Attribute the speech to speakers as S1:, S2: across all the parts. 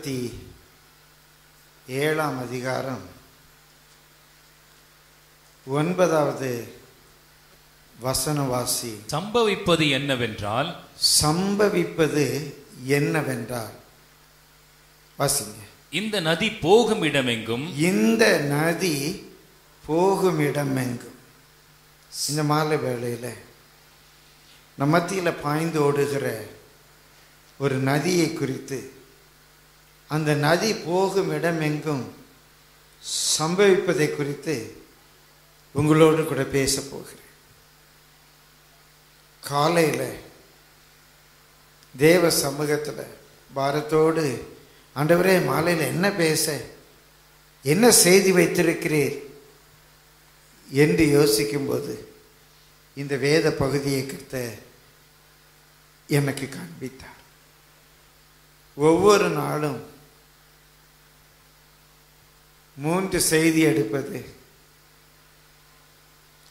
S1: நாற்பத்தி ஏழாம் அதிகாரம் ஒன்பதாவது வசனவாசி.
S2: சம்பவிப்பது என்னவென்றால்?
S1: சம்பவிப்பது என்னவென்றால்? வாசிங்க.
S2: இந்த நதி போகும் இடமெங்கும்
S1: இந்த நதி போகும் இடமெங்கும் இந்த மாலை வேளையில் நம் மத்தியில் பாய்ந்து ஓடுகிற ஒரு நதியை குறித்து அந்த நதி போகும் இடம் எங்கும் சம்பவிப்பதை குறித்து உங்களோடு கூட பேச போகிறேன். காலையில் தேவ சமூகத்தில் பாரத்தோடு ஆண்டவரே மாலையில் என்ன பேச? என்ன செய்தி வைத்திருக்கிறீர்? என்று யோசிக்கும்போது இந்த வேத பகுதியை கிட்ட எனக்கு காண்பித்தார். ஒவ்வொரு நாளும் மூன்று செய்தி எடுப்பது.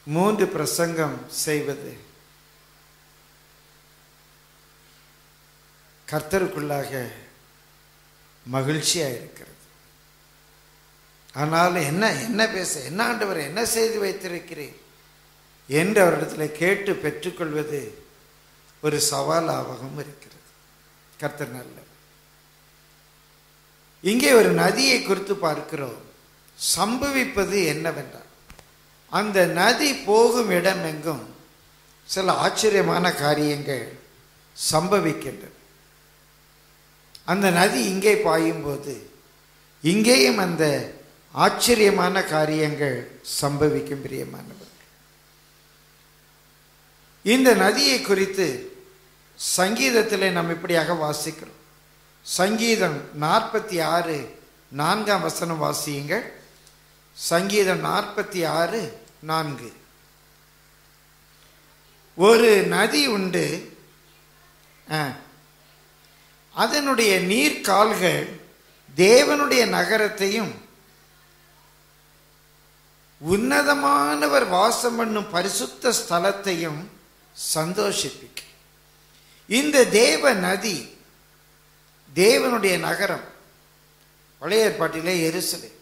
S1: மூன்று பிரசங்கம் செய்வது. கர்த்தருக்குள்ளாக மகிழ்ச்சியாக இருக்கிறது. ஆனாலும் என்ன என்ன பேச என்ன ஆண்டவர் என்ன செய்து வைத்திருக்கிறேன் என்று அவரிடத்தில் கேட்டு பெற்றுக்கொள்வது ஒரு சவாலாகவும் இருக்கிறது. கர்த்தர் நல்ல இங்கே ஒரு நதியை குறித்து பார்க்கிறோம். சம்பவிப்பது என்னவென்றால் அந்த நதி போகும் இடம் எங்கும் சில ஆச்சரியமான காரியங்கள் சம்பவிக்கின்றன. அந்த நதி இங்கே பாயும்போது இங்கேயும் அந்த ஆச்சரியமான காரியங்கள் சம்பவிக்கும் பிரியமானவர் இந்த நதியை குறித்து சங்கீதத்தில் நாம் இப்படியாக வாசிக்கிறோம். சங்கீதம் நாற்பத்தி ஆறு நான்காம் வசனம் வாசியுங்கள். சங்கீதம் நாற்பத்தி ஆறு நான்கு. ஒரு நதி உண்டு. ஆ. அதனுடைய நீர்க்கால்கள் தேவனுடைய நகரத்தையும் உன்னதமானவர் வாசம் பண்ணும் பரிசுத்த ஸ்தலத்தையும் சந்தோஷிப்பிக்கு இந்த தேவ நதி தேவனுடைய நகரம். பழைய ஏற்பாட்டிலே எருசலே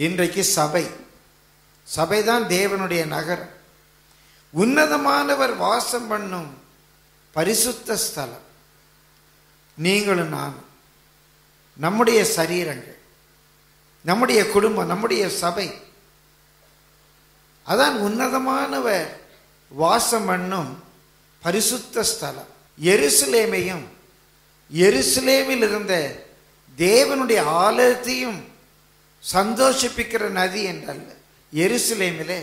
S1: இன்றைக்கு சபை. சபைதான் தேவனுடைய நகரம். உன்னதமானவர் வாசம் பண்ணும் பரிசுத்த ஸ்தலம். நீங்களும் நானும். நம்முடைய சரீரங்கள். நம்முடைய குடும்பம் நம்முடைய சபை. அதான் உன்னதமானவர் வாசம் பண்ணும் பரிசுத்த ஸ்தலம். எருசலேமையும் எருசலேமில் இருந்த தேவனுடைய ஆலயத்தையும் சந்தோஷிப்பிக்கிற நதி என்றால் எருசலேமிலே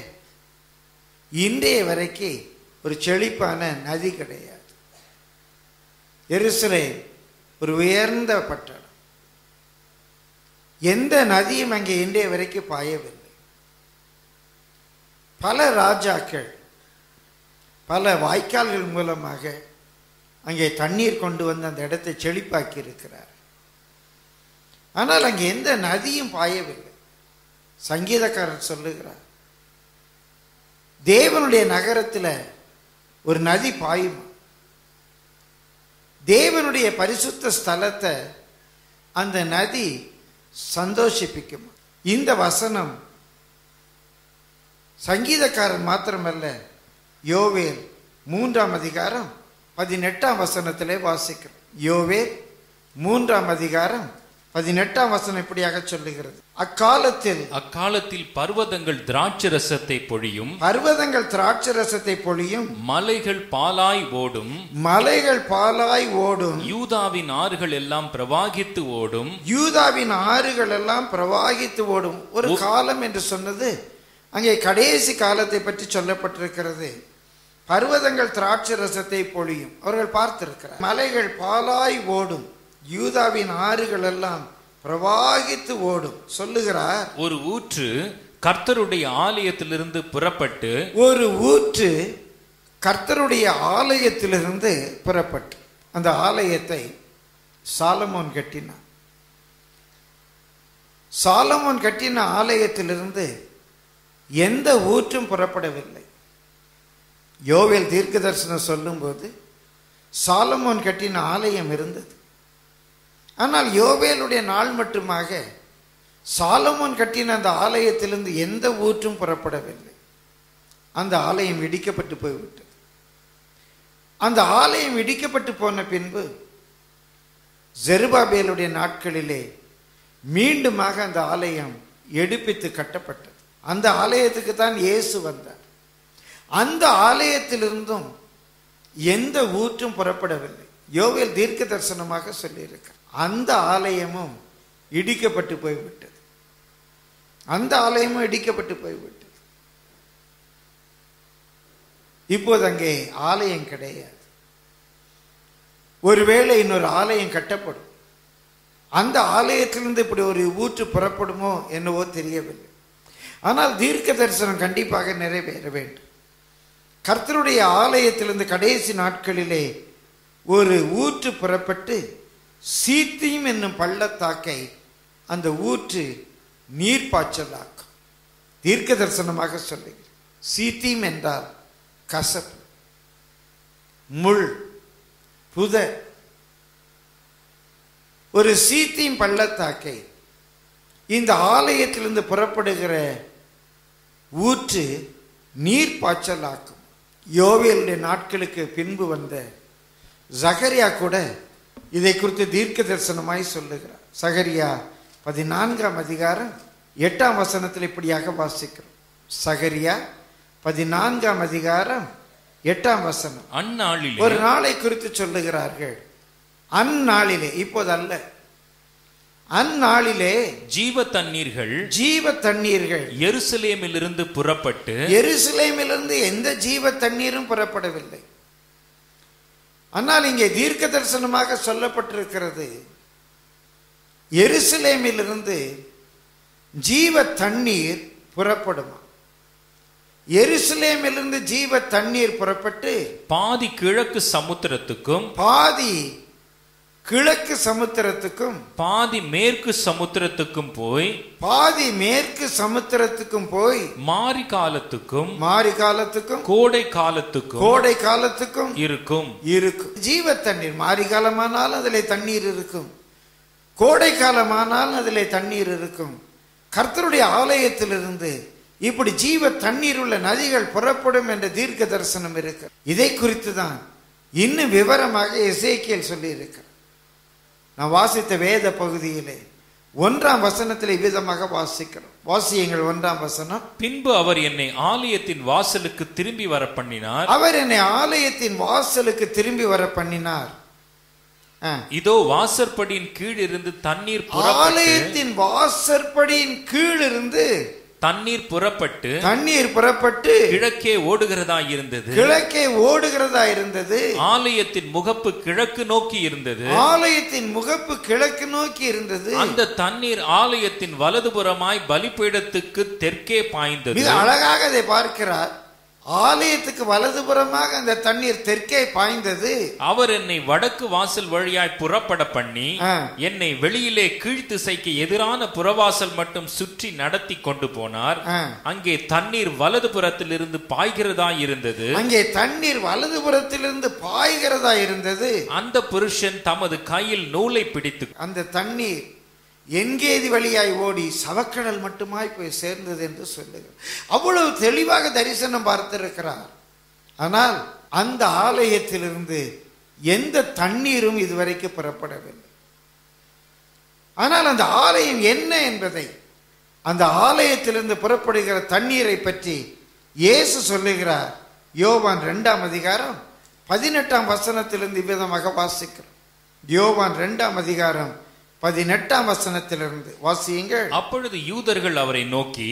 S1: இன்றைய வரைக்கும் ஒரு செழிப்பான நதி கிடையாது. எருசலேம் ஒரு உயர்ந்த பட்டணம். எந்த நதியும் அங்கே இன்றைய வரைக்கும் பாயவில்லை. பல ராஜாக்கள் பல வாய்க்கால்கள் மூலமாக அங்கே தண்ணீர் கொண்டு வந்து அந்த இடத்தை செழிப்பாக்கி இருக்கிறார் ஆனால் அங்கே எந்த நதியும் பாயவில்லை. சங்கீதக்காரர் சொல்லுகிறார் தேவனுடைய நகரத்தில் ஒரு நதி பாயும்? தேவனுடைய பரிசுத்த ஸ்தலத்தை அந்த நதி சந்தோஷிப்பிக்கும்? இந்த வசனம் சங்கீதக்காரன் மாத்திரமல்ல யோவேல் மூன்றாம் அதிகாரம் பதினெட்டாம் வசனத்திலே வாசிக்கிறோம். யோவேல் மூன்றாம் அதிகாரம் பதினெட்டாம் வசனம் இப்படியாக சொல்லுகிறது. அக்காலத்தில்
S2: அக்காலத்தில் பர்வதங்கள் திராட்சை ரசத்தை பொழியும்
S1: பர்வதங்கள் திராட்சை ரசத்தை பொழியும்
S2: மலைகள் பாலாய் ஓடும்
S1: மலைகள் பாலாய் ஓடும்
S2: யூதாவின் ஆறுகள் எல்லாம் பிரவாகித்து ஓடும்
S1: யூதாவின் ஆறுகள் எல்லாம் பிரவாகித்து ஓடும். ஒரு காலம் என்று சொன்னது அங்கே கடைசி காலத்தை பற்றி சொல்லப்பட்டிருக்கிறது. பர்வதங்கள் திராட்சை ரசத்தை பொழியும். அவர்கள் பார்த்திருக்கிறார். மலைகள் பாலாய் ஓடும். யூதாவின் ஆறுகள் எல்லாம் பிரவாகித்து ஓடும். சொல்லுகிறார்
S2: ஒரு ஊற்று கர்த்தருடைய ஆலயத்திலிருந்து புறப்பட்டு
S1: ஒரு ஊற்று கர்த்தருடைய ஆலயத்திலிருந்து புறப்பட்டு. அந்த ஆலயத்தை சாலமோன் கட்டினான். சாலமோன் கட்டின ஆலயத்திலிருந்து எந்த ஊற்றும் புறப்படவில்லை. யோவேல் தீர்க்க தரிசனம் சொல்லும்போது சாலமோன் கட்டின ஆலயம் இருந்தது. ஆனால் யோவேலுடைய நாள் மட்டுமாக சாலமோன் கட்டின அந்த ஆலயத்திலிருந்து எந்த ஊற்றும் புறப்படவில்லை. அந்த ஆலயம் இடிக்கப்பட்டு போய்விட்டது. அந்த ஆலயம் இடிக்கப்பட்டு போன பின்பு ஜெருபாபேலுடைய நாட்களிலே மீண்டுமாக அந்த ஆலயம் எடுப்பித்து கட்டப்பட்டது. அந்த ஆலயத்துக்கு தான் இயேசு வந்தார். அந்த ஆலயத்திலிருந்தும் எந்த ஊற்றும் புறப்படவில்லை. யோவேல் தீர்க்க தரிசனமாக சொல்லியிருக்கிறார். அந்த ஆலயமும் இடிக்கப்பட்டு போய்விட்டது. அந்த ஆலயமும் இடிக்கப்பட்டு போய்விட்டது. இப்போது அங்கே ஆலயம் கிடையாது. ஒருவேளை இன்னொரு ஆலயம் கட்டப்படும். அந்த ஆலயத்திலிருந்து இப்படி ஒரு ஊற்று புறப்படுமோ என்னவோ தெரியவில்லை. ஆனால் தீர்க்க தரிசனம் கண்டிப்பாக நிறைவேற வேண்டும். கர்த்தருடைய ஆலயத்திலிருந்து கடைசி நாட்களிலே ஒரு ஊற்று புறப்பட்டு சீத்தியும் என்னும் பள்ளத்தாக்கை அந்த ஊற்று நீர்ப்பாய்ச்சலாக்கும் தீர்க்க தரிசனமாக சொல்லுகிறேன். சீத்தியும் என்றால் கசப்பு முள் புத. ஒரு சீத்தியும் பள்ளத்தாக்கை இந்த ஆலயத்திலிருந்து புறப்படுகிற ஊற்று நீர் பாய்ச்சலாக்கும். யோவேலுடைய நாட்களுக்கு பின்பு வந்த ஜகரியா கூட இதை குறித்து தீர்க்க தரிசனமாய் சொல்லுகிறார். சகரியா பதினான்காம் அதிகாரம் எட்டாம் வசனத்தில் இப்படியாக வாசிக்கிறோம். சகரியா பதினான்காம் அதிகாரம் எட்டாம் வசனம்.
S2: அந்நாளிலே
S1: ஒரு நாளை குறித்து சொல்லுகிறார்கள். அந்நாளிலே இப்போது அல்ல அந்நாளிலே
S2: ஜீவ தண்ணீர்கள்
S1: ஜீவ தண்ணீர்கள்
S2: எருசலேமிலிருந்து புறப்பட்டு
S1: எருசலேமிலிருந்து எந்த ஜீவ தண்ணீரும் புறப்படவில்லை. ஆனால் இங்கே தீர்க்க தரிசனமாக சொல்லப்பட்டிருக்கிறது. எருசலேமிலிருந்து ஜீவ தண்ணீர் புறப்படுமா? எருசலேமிலிருந்து ஜீவ தண்ணீர் புறப்பட்டு
S2: பாதி கிழக்கு சமுத்திரத்துக்கும்
S1: பாதி கிழக்கு சமுத்திரத்துக்கும்
S2: பாதி மேற்கு சமுத்திரத்துக்கும் போய்
S1: பாதி மேற்கு சமுத்திரத்துக்கும் போய்
S2: மாரி காலத்துக்கும்
S1: மாரி காலத்துக்கும்
S2: கோடை காலத்துக்கும்
S1: கோடை காலத்துக்கும்
S2: இருக்கும்.
S1: இருக்கும். ஜீவ தண்ணீர் மாரி காலமானாலும் அதிலே தண்ணீர் இருக்கும். கோடை காலமானாலும் அதிலே தண்ணீர் இருக்கும். கர்த்தருடைய ஆலயத்திலிருந்து இப்படி ஜீவ தண்ணீர் உள்ள நதிகள் புறப்படும் என்ற தீர்க்க தரிசனம் இருக்கு. இதை குறித்து தான் இன்னும் விவரமாக எசேக்கியல் சொல்லி இருக்கிறார் நான் வாசித்த வேத பகுதியிலே ஒன்றாம் வசனத்தில் இவ்விதமாக வாசிக்கிறோம். வாசியங்கள் ஒன்றாம் வசனம்.
S2: பின்பு அவர் என்னை ஆலயத்தின் வாசலுக்கு திரும்பி வர பண்ணினார்
S1: அவர் என்னை ஆலயத்தின் வாசலுக்கு திரும்பி வர பண்ணினார்.
S2: இதோ வாசற்படியின் கீழ் இருந்து தண்ணீர்
S1: ஆலயத்தின் வாசற்படியின் கீழ் இருந்து
S2: தண்ணீர் புறப்பட்டு
S1: தண்ணீர் புறப்பட்டு
S2: கிழக்கே ஓடுகிறதா இருந்தது.
S1: கிழக்கே ஓடுகிறதா இருந்தது.
S2: ஆலயத்தின் முகப்பு கிழக்கு நோக்கி இருந்தது.
S1: ஆலயத்தின் முகப்பு கிழக்கு நோக்கி இருந்தது.
S2: அந்த தண்ணீர் ஆலயத்தின் வலதுபுறமாய் பலிபீடத்துக்கு தெற்கே பாய்ந்தது.
S1: அழகாக அதை பார்க்கிறார். ஆலயத்துக்கு வலதுபுறமாக அந்த தண்ணீர் தெற்கே பாய்ந்தது
S2: அவர் என்னை வடக்கு வாசல் வழியாய் புறப்பட பண்ணி. என்னை வெளியிலே கீழ்த்திசைக்கு எதிரான புறவாசல் மட்டும் சுற்றி நடத்தி கொண்டு போனார். அங்கே தண்ணீர் வலதுபுறத்திலிருந்து பாய்கிறதா இருந்தது
S1: அங்கே தண்ணீர் வலதுபுறத்திலிருந்து பாய்கிறதா இருந்தது
S2: அந்த புருஷன் தமது கையில் நூலை பிடித்து
S1: அந்த தண்ணீர் எங்கேதி வழியாய் ஓடி சவக்கடல் மட்டுமாய் போய் சேர்ந்தது என்று சொல்லுகிறார் அவ்வளவு தெளிவாக தரிசனம் பார்த்திருக்கிறார். ஆனால் அந்த ஆலயத்திலிருந்து எந்த தண்ணீரும் இதுவரைக்கும் புறப்படவில்லை. ஆனால் அந்த ஆலயம் என்ன என்பதை அந்த ஆலயத்திலிருந்து புறப்படுகிற தண்ணீரை பற்றி இயேசு சொல்லுகிறார். யோவான் ரெண்டாம் அதிகாரம் பதினெட்டாம் வசனத்திலிருந்து விதமாக வாசிக்கிறோம். யோவான் ரெண்டாம் அதிகாரம் பதினெட்டாம் வசனத்திலிருந்து வாசியுங்கள்.
S2: அப்பொழுது யூதர்கள் அவரை நோக்கி.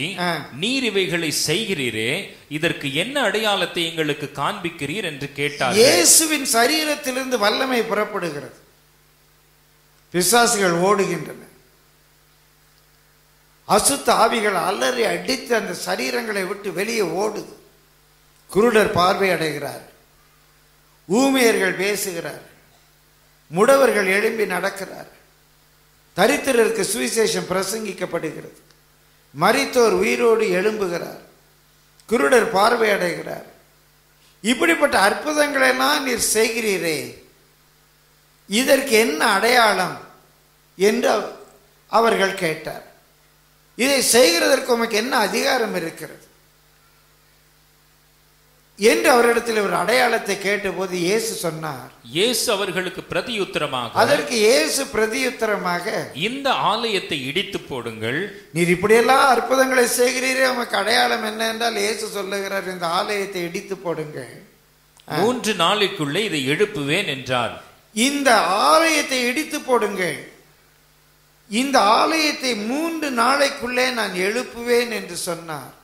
S2: நீர் இவைகளை செய்கிறீரே இதற்கு என்ன அடையாளத்தை எங்களுக்கு காண்பிக்கிறீர்? என்று கேட்டார்
S1: இயேசுவின் சரீரத்திலிருந்து வல்லமை புறப்படுகிறது. பிசாசுகள் ஓடுகின்றன. அசுத்த ஆவிகள் அலறி அடித்து அந்த சரீரங்களை விட்டு வெளியே ஓடுது. குருடர் பார்வை அடைகிறார். ஊமையர்கள் பேசுகிறார். முடவர்கள் எழும்பி நடக்கிறார். தரித்திரருக்கு சுவிசேஷம் பிரசங்கிக்கப்படுகிறது. மறித்தோர் உயிரோடு எழும்புகிறார். குருடர் பார்வையடைகிறார். இப்படிப்பட்ட அற்புதங்களெல்லாம் நீர் செய்கிறீரே. இதற்கு என்ன அடையாளம் என்று அவர்கள் கேட்டார். இதை செய்கிறதற்கு உமக்கு என்ன அதிகாரம் இருக்கிறது? என்று அவரிடத்தில் ஒரு அடையாளத்தை கேட்டபோது இயேசு சொன்னார்
S2: இயேசு அவர்களுக்கு பிரதியுத்தரமாக
S1: அதற்கு இயேசு பிரதியுத்தரமாக
S2: இந்த ஆலயத்தை இடித்து போடுங்கள்.
S1: நீர் இப்படியெல்லாம் அற்புதங்களை செய்கிறீரே உமக்கு அடையாளம் என்ன என்றால் இயேசு சொல்லுகிறார் இந்த ஆலயத்தை இடித்து போடுங்கள்.
S2: மூன்று நாளைக்குள்ளே இதை எழுப்புவேன் என்றார்.
S1: இந்த ஆலயத்தை இடித்து போடுங்கள். இந்த ஆலயத்தை மூன்று நாளைக்குள்ளே நான் எழுப்புவேன் என்று சொன்னார்.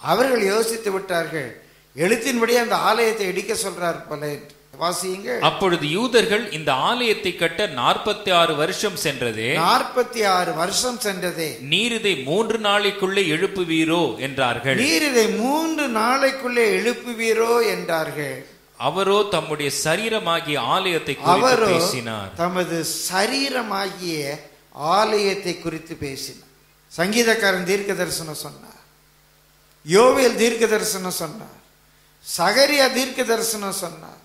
S1: அவர்கள் யோசித்து விட்டார்கள் எழுத்தின்படி அந்த ஆலயத்தை இடிக்க சொல்றார் போல என்று. வாசியுங்கள்
S2: அப்பொழுது யூதர்கள் இந்த ஆலயத்தை கட்ட நாற்பத்தி ஆறு வருஷம் சென்றதே.
S1: நாற்பத்தி ஆறு வருஷம் சென்றதே.
S2: நீர் இதை மூன்று நாளைக்குள்ளே எழுப்புவீரோ என்றார்கள்.
S1: நீர் இதை மூன்று நாளைக்குள்ளே எழுப்புவீரோ என்றார்கள்.
S2: அவரோ தம்முடைய சரீரமாகிய ஆலயத்தை
S1: அவரோ
S2: பேசினார்.
S1: தமது சரீரமாகிய ஆலயத்தை குறித்து பேசினார். சங்கீதக்காரன் தீர்க்க தரிசனம் சொன்னார். யோவேல் தீர்க்க தரிசனம் சொன்னார். சகரியா தீர்க்க தரிசனம் சொன்னார்.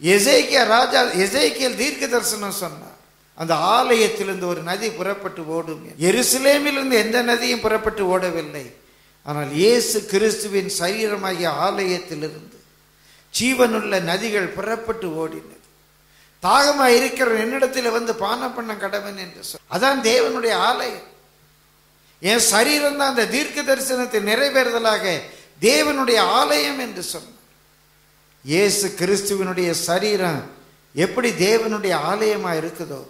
S1: எசேக்கியா ராஜா எசேக்கியல் தீர்க்க தரிசனம் சொன்னார். அந்த ஆலயத்திலிருந்து ஒரு நதி புறப்பட்டு ஓடும். எருசலேமிலிருந்து எந்த நதியும் புறப்பட்டு ஓடவில்லை. ஆனால் இயேசு கிறிஸ்துவின் சரீரமாகிய ஆலயத்திலிருந்து ஜீவனுள்ள நதிகள் புறப்பட்டு ஓடினது தாகமா இருக்கிற என்னிடத்தில் வந்து பானம் பண்ண கடவன் என்று சொல். அதான் தேவனுடைய ஆலயம். என் சரீரம் தான் அந்த தீர்க்க தரிசனத்தை நிறைவேறுதலாக தேவனுடைய ஆலயம் என்று சொன்ன இயேசு கிறிஸ்துவினுடைய சரீரம் எப்படி தேவனுடைய ஆலயமாக இருக்குதோ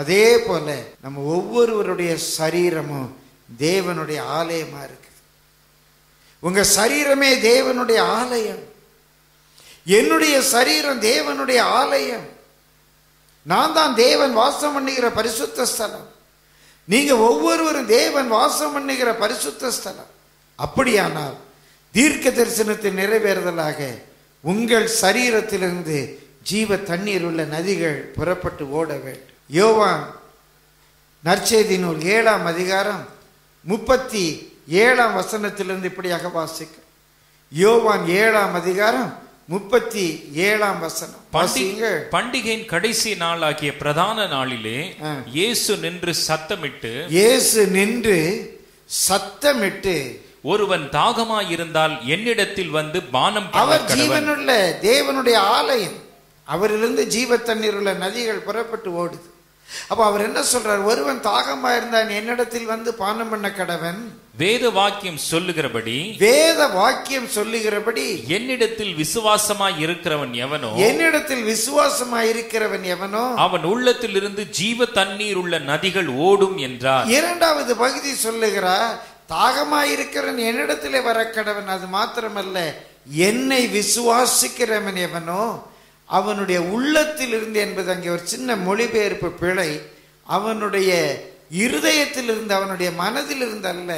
S1: அதே போல நம்ம ஒவ்வொருவருடைய சரீரமும் தேவனுடைய ஆலயமாக இருக்குது. உங்கள் சரீரமே தேவனுடைய ஆலயம். என்னுடைய சரீரம் தேவனுடைய ஆலயம். நான் தான் தேவன் வாசம் பண்ணுகிற பரிசுத்த ஸ்தலம். நீங்கள் ஒவ்வொருவரும் தேவன் வாசம் பண்ணுகிற பரிசுத்த ஸ்தலம். அப்படியானால் தீர்க்க தரிசனத்தை நிறைவேறுதலாக உங்கள் சரீரத்திலிருந்து ஜீவ தண்ணீர் உள்ள நதிகள் புறப்பட்டு ஓட வேண்டும். யோவான் நற்செய்தி நூல் ஏழாம் அதிகாரம் முப்பத்தி ஏழாம் வசனத்திலிருந்து இப்படியாக வாசிக்க. யோவான் ஏழாம் அதிகாரம் முப்பத்தி ஏழாம் வசனம். வாசிங்க
S2: பண்டி- பண்டிகையின் கடைசி நாளாகிய பிரதான நாளிலே. இயேசு நின்று சத்தமிட்டு
S1: இயேசு நின்று சத்தமிட்டு
S2: ஒருவன் தாகமாயிருந்தால் என்னிடத்தில் வந்து பானம்
S1: அவர் ஜீவனுள்ள தேவனுடைய ஆலயம். அவரிலிருந்து ஜீவ தண்ணீர் உள்ள நதிகள் புறப்பட்டு ஓடுது. அப்ப அவர் என்ன சொல்றார்? ஒருவன் தாகமா இருந்தான் என்னிடத்தில் வந்து பானம் பண்ண கடவன்?
S2: வேத வாக்கியம் சொல்லுகிறபடி
S1: வேத வாக்கியம் சொல்லுகிறபடி
S2: என்னிடத்தில் விசுவாசமாய் இருக்கிறவன் எவனோ
S1: என்னிடத்தில் விசுவாசமாய் இருக்கிறவன் எவனோ
S2: அவன் உள்ளத்திலிருந்து ஜீவ தண்ணீர் உள்ள நதிகள் ஓடும் என்றார்.
S1: இரண்டாவது பகுதி சொல்லுகிறார் தாகமாயிருக்கிறவன் என்னிடத்திலே வர கடவன் அது மாத்திரமல்ல என்னை விசுவாசிக்கிறவன் எவனோ அவனுடைய உள்ளத்தில் இருந்து என்பது அங்கே ஒரு சின்ன மொழிபெயர்ப்பு பிழை. அவனுடைய இருதயத்தில் இருந்து அவனுடைய மனதில் இருந்து அல்ல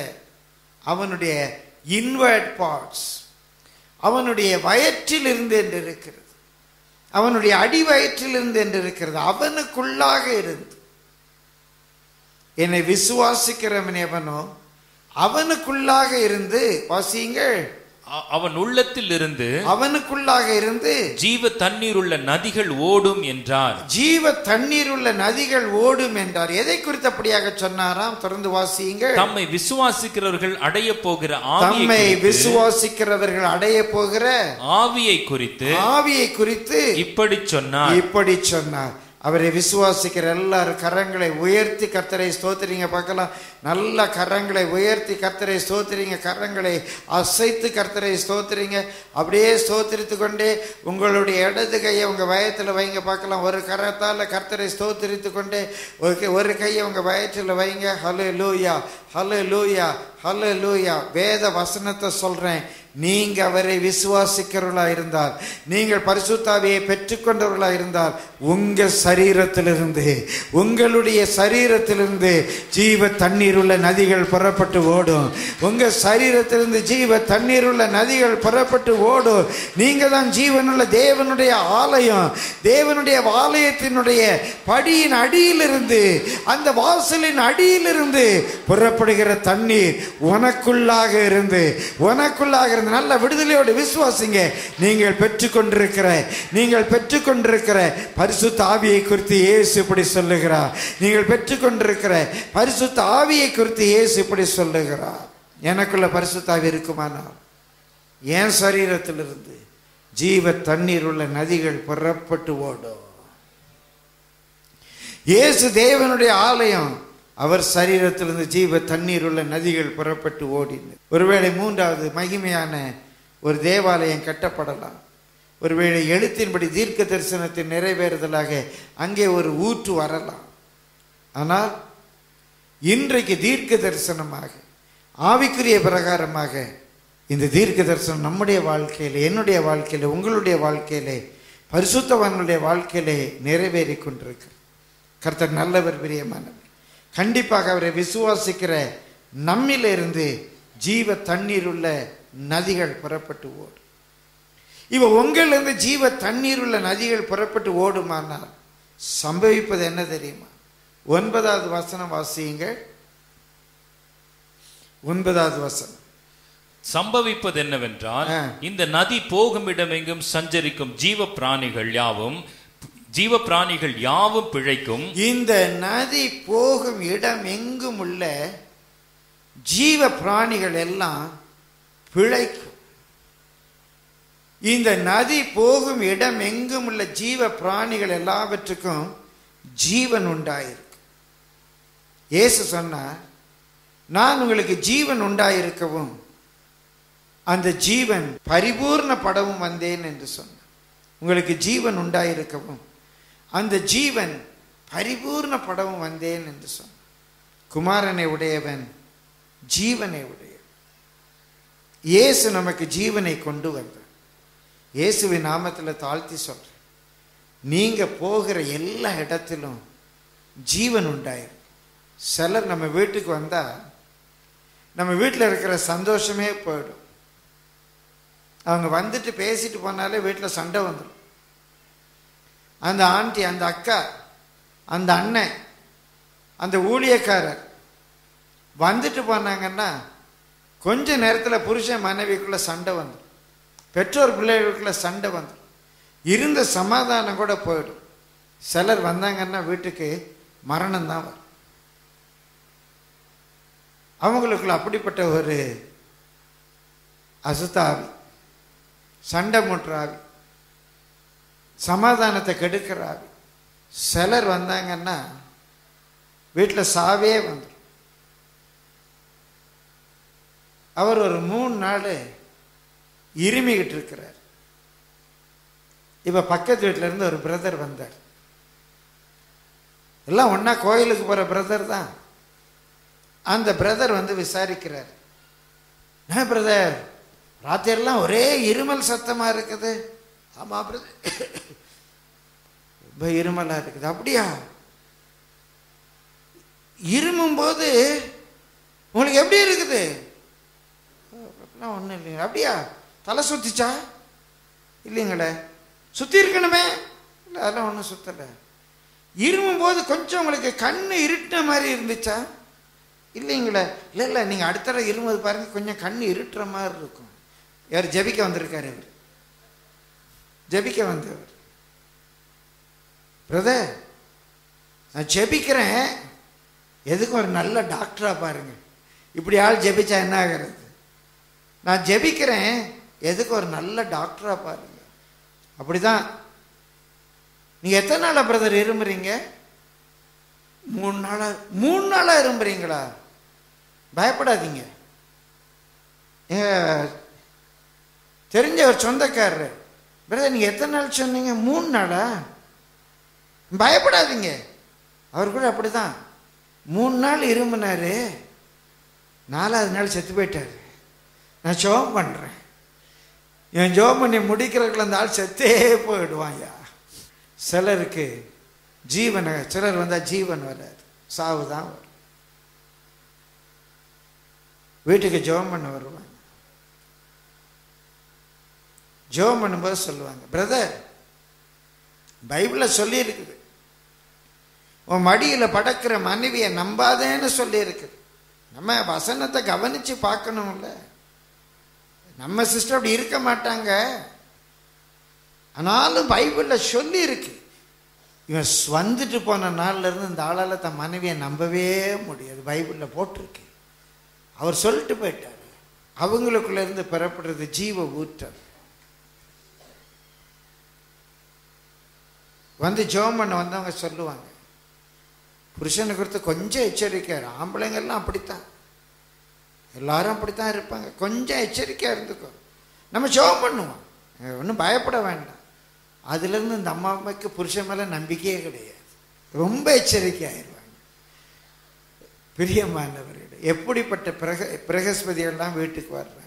S1: அவனுடைய இன்வர்ட் பார்ட்ஸ் அவனுடைய வயிற்றிலிருந்து என்று இருக்கிறது அவனுடைய அடி வயிற்றிலிருந்து என்று இருக்கிறது அவனுக்குள்ளாக இருந்து. என்னை விசுவாசிக்கிறவன் எவனோ அவனுக்குள்ளாக இருந்து வாசியுங்கள்.
S2: அவன் உள்ளத்தில் இருந்து
S1: அவனுக்குள்ளாக இருந்து
S2: ஜீவ தண்ணீர் உள்ள நதிகள் ஓடும் என்றார்.
S1: ஜீவ தண்ணீர் உள்ள நதிகள் ஓடும் என்றார். எதை குறித்து அப்படியாக சொன்னாராம்? தொடர்ந்து வாசியுங்கள்.
S2: தம்மை விசுவாசிக்கிறவர்கள் அடைய போகிற
S1: தம்மை விசுவாசிக்கிறவர்கள் அடைய போகிற
S2: ஆவியை குறித்து
S1: ஆவியை குறித்து
S2: இப்படி சொன்னார்.
S1: இப்படி சொன்னார். அவரை விசுவாசிக்கிற எல்லாரும் கரங்களை உயர்த்தி கர்த்தரை ஸ்தோத்திரிங்க பார்க்கலாம். நல்ல கரங்களை உயர்த்தி கர்த்தரை ஸ்தோத்திரிங்க கரங்களை அசைத்து கர்த்தரை ஸ்தோத்திரிங்க. அப்படியே ஸ்தோத்திரித்து கொண்டே உங்களுடைய இடது கையை உங்கள் வயத்தில் வைங்க பார்க்கலாம். ஒரு கரத்தால் கர்த்தரை ஸ்தோத்திரித்து கொண்டே ஒரு கை- ஒரு கையை உங்கள் வயத்தில் வைங்க. ஹலோ லூயா ஹலோ லூயா ஹலோ லூயா வேத வசனத்தை சொல்றேன். நீங்க அவரை விசுவாசிக்கிறவர்களா இருந்தால் நீங்கள் பரிசுத்தாவியை பெற்றுக்கொண்டவர்களா இருந்தால் உங்க சரீரத்திலிருந்து உங்களுடைய சரீரத்திலிருந்து ஜீவ தண்ணீர் உள்ள நதிகள் புறப்பட்டு ஓடும். உங்க சரீரத்திலிருந்து ஜீவ தண்ணீர் உள்ள நதிகள் புறப்பட்டு ஓடும். நீங்க தான் ஜீவனுள்ள தேவனுடைய ஆலயம். தேவனுடைய ஆலயத்தினுடைய படியின் அடியிலிருந்து அந்த வாசலின் அடியிலிருந்து காணப்படுகிற தண்ணீர் உனக்குள்ளாக இருந்து உனக்குள்ளாக இருந்து நல்ல விடுதலையோடு விசுவாசிங்க. நீங்கள் பெற்றுக்கொண்டிருக்கிற நீங்கள் பெற்றுக்கொண்டிருக்கிற பரிசுத்த ஆவியை குறித்து இயேசு இப்படி சொல்லுகிறார். நீங்கள் பெற்றுக்கொண்டிருக்கிற பரிசுத்த ஆவியை குறித்து இயேசு இப்படி சொல்லுகிறார். எனக்குள்ள பரிசுத்த ஆவி இருக்குமானால் என் சரீரத்திலிருந்து ஜீவ தண்ணீர் உள்ள நதிகள் புறப்பட்டு ஓடும். இயேசு தேவனுடைய ஆலயம் அவர் சரீரத்திலிருந்து ஜீவ தண்ணீர் உள்ள நதிகள் புறப்பட்டு ஓடின. ஒருவேளை மூன்றாவது மகிமையான ஒரு தேவாலயம் கட்டப்படலாம். ஒருவேளை எழுத்தின்படி தீர்க்க தரிசனத்தின் நிறைவேறுதலாக அங்கே ஒரு ஊற்று வரலாம். ஆனால் இன்றைக்கு தீர்க்க தரிசனமாக ஆவிக்குரிய பிரகாரமாக இந்த தீர்க்க தரிசனம் நம்முடைய வாழ்க்கையில் என்னுடைய வாழ்க்கையில் உங்களுடைய வாழ்க்கையிலே பரிசுத்தவான்களுடைய வாழ்க்கையிலே நிறைவேறி கொண்டிருக்கிறது. கர்த்தர் நல்லவர் பிரியமானவர். கண்டிப்பாக அவரை விசுவாசிக்கிற நம்மிலிருந்து ஜீவ தண்ணீர் உள்ள நதிகள் புறப்பட்டு ஓடும். இவ உங்களிலிருந்து ஜீவ தண்ணீர் உள்ள நதிகள் புறப்பட்டு ஓடுமானால் சம்பவிப்பது என்ன தெரியுமா? ஒன்பதாவது வசனம் வாசியுங்கள். ஒன்பதாவது வசனம்.
S2: சம்பவிப்பது என்னவென்றால். இந்த நதி போகும் இடமெங்கும் சஞ்சரிக்கும் ஜீவ பிராணிகள் யாவும் ஜீவ பிராணிகள் யாவும் பிழைக்கும்.
S1: இந்த நதி போகும் இடம் எங்கும் உள்ள ஜீவ பிராணிகள் எல்லாம் பிழைக்கும். இந்த நதி போகும் இடம் எங்கும் உள்ள ஜீவ பிராணிகள் எல்லாவற்றுக்கும் ஜீவன் உண்டாயிருக்கு. ஏசு சொன்னார் நான் உங்களுக்கு ஜீவன் உண்டாயிருக்கவும் அந்த ஜீவன் பரிபூர்ணப்படவும் வந்தேன் என்று சொன்னார். உங்களுக்கு ஜீவன் உண்டாயிருக்கவும். அந்த ஜீவன் பரிபூர்ணப்படவும் வந்தேன் என்று சொன்னார் குமாரனை உடையவன் ஜீவனை உடையவன். இயேசு நமக்கு ஜீவனை கொண்டு வந்தார். இயேசுவின் நாமத்தில் தாழ்த்தி சொல்கிறேன் நீங்கள் போகிற எல்லா இடத்திலும் ஜீவன் உண்டாயிருக்கு சிலர் நம்ம வீட்டுக்கு வந்தால் நம்ம வீட்டில் இருக்கிற சந்தோஷமே போயிடும். அவங்க வந்துட்டு பேசிட்டு போனாலே வீட்டில் சண்டை வந்துடும் அந்த ஆண்டி அந்த அக்கா அந்த அண்ணன் அந்த ஊழியக்காரர் வந்துட்டு போனாங்கன்னா கொஞ்ச நேரத்தில் புருஷன் மனைவிக்குள்ள சண்டை வந்துடும் பெற்றோர் பிள்ளைகளுக்குள்ள சண்டை வந்துடும் இருந்த சமாதானம் கூட போயிடும். சிலர் வந்தாங்கன்னா வீட்டுக்கு மரணம் தான் வரும். அவங்களுக்குள்ள அப்படிப்பட்ட ஒரு அசுத்த ஆவி சண்டை மூட்டுற ஆவி. சமாதானத்தை கெடுக்கிறார். சிலர் வந்தாங்கன்னா வீட்டில் சாவே வந்துடும் அவர் ஒரு மூணு நாள் இருமிக்கிட்டு இருக்கிறார். இப்போ பக்கத்து வீட்டிலேருந்து ஒரு பிரதர் வந்தார். எல்லாம் ஒன்றா கோயிலுக்கு போகிற பிரதர் தான். அந்த பிரதர் வந்து விசாரிக்கிறார். என்ன பிரதர்? ராத்திரிலாம் ஒரே இருமல் சத்தமாக இருக்குது. ஆமாம் பிரதர் ரொம்ப இருமலாக இருக்குது. அப்படியா? இருமும் போது உங்களுக்கு எப்படி இருக்குது? அப்படிலாம் ஒன்றும் இல்லைங்க அப்படியா? தலை சுற்றிச்சா இல்லைங்களே. சுற்றி இருக்கணுமே? இல்லை அதெல்லாம் ஒன்றும் சுற்றலை இருமும் போது கொஞ்சம் உங்களுக்கு கண் இருட்டின மாதிரி இருந்துச்சா? இல்லைங்களே. இல்லை இல்லை நீங்கள் அடுத்த இருமுது பாருங்கள் கொஞ்சம் கண் இருட்டுற மாதிரி இருக்கும். யார் ஜெபிக்க வந்திருக்காரு அவர். ஜெபிக்க வந்தவர். பிரதர் நான் ஜெபிக்கிறேன். எதுக்கும் ஒரு நல்ல டாக்டராக பாருங்க. இப்படி ஆள் ஜெபிச்சா என்ன ஆகிறது? நான் ஜெபிக்கிறேன். எதுக்கு ஒரு நல்ல டாக்டராக பாருங்க. அப்படிதான். நீங்கள் எத்தனை நாளாக பிரதர் இரும்புறீங்க மூணு நாளா மூணு நாளாக இரும்புறீங்களா பயப்படாதீங்க. தெரிஞ்ச ஒரு சொந்தக்காரர். பிரதர் நீங்கள் எத்தனை நாள் சொன்னீங்க? மூணு நாளா? பயப்படாதீங்க. அவர் கூட அப்படிதான். மூணு நாள் இருமுனாரு. நாலாவது நாள் செத்து போயிட்டாரு. நான் ஜோம் பண்ணுறேன் என் ஜோம் பண்ணி முடிக்கிறதுக்குள்ள அந்த ஆள் செத்தே போயிடுவான் சிலருக்கு ஜீவன சிலர் வந்தால் ஜீவன் வராது. சாவு தான் வரும். வீட்டுக்கு ஜெபம் பண்ண வருவான். ஜோம் பண்ணும்போது சொல்லுவாங்க பிரதர் பைபிளில் சொல்லியிருக்குது. உன் மடியில் படக்கிற மனைவியை நம்பாதேன்னு சொல்லியிருக்குது. நம்ம வசனத்தை கவனித்து பார்க்கணும்ல. நம்ம சிஸ்டர் அப்படி இருக்க மாட்டாங்க. ஆனாலும் பைபிளில் சொல்லியிருக்கு. இவன் வந்துட்டு போன நாள்ல இருந்து இந்த ஆளால் தன் மனைவியை நம்பவே முடியாது. பைபிளில் போட்டிருக்கு. அவர் சொல்லிட்டு போயிட்டார். அவங்களுக்குள்ளேருந்து பெறப்படுறது ஜீவ ஊற்றல் வந்து ஜோம் பண்ண வந்தவங்க சொல்லுவாங்க. புருஷனை குறித்து கொஞ்சம் எச்சரிக்கையார் ஆம்பளைங்கள்லாம் அப்படித்தான். எல்லாரும் அப்படித்தான் இருப்பாங்க. கொஞ்சம் எச்சரிக்கையாக இருந்துக்கோ. நம்ம ஜோம் பண்ணுவோம். ஒன்றும் பயப்பட வேண்டாம். அதுலேருந்து இந்த அம்மாவுக்கு புருஷன் மேலே நம்பிக்கையே கிடையாது. ரொம்ப எச்சரிக்கையாயிருவாங்க பிரியமானவர்கள் எப்படிப்பட்ட பிரக பிரகஸ்பதிகள்லாம் வீட்டுக்கு வர்றாங்க?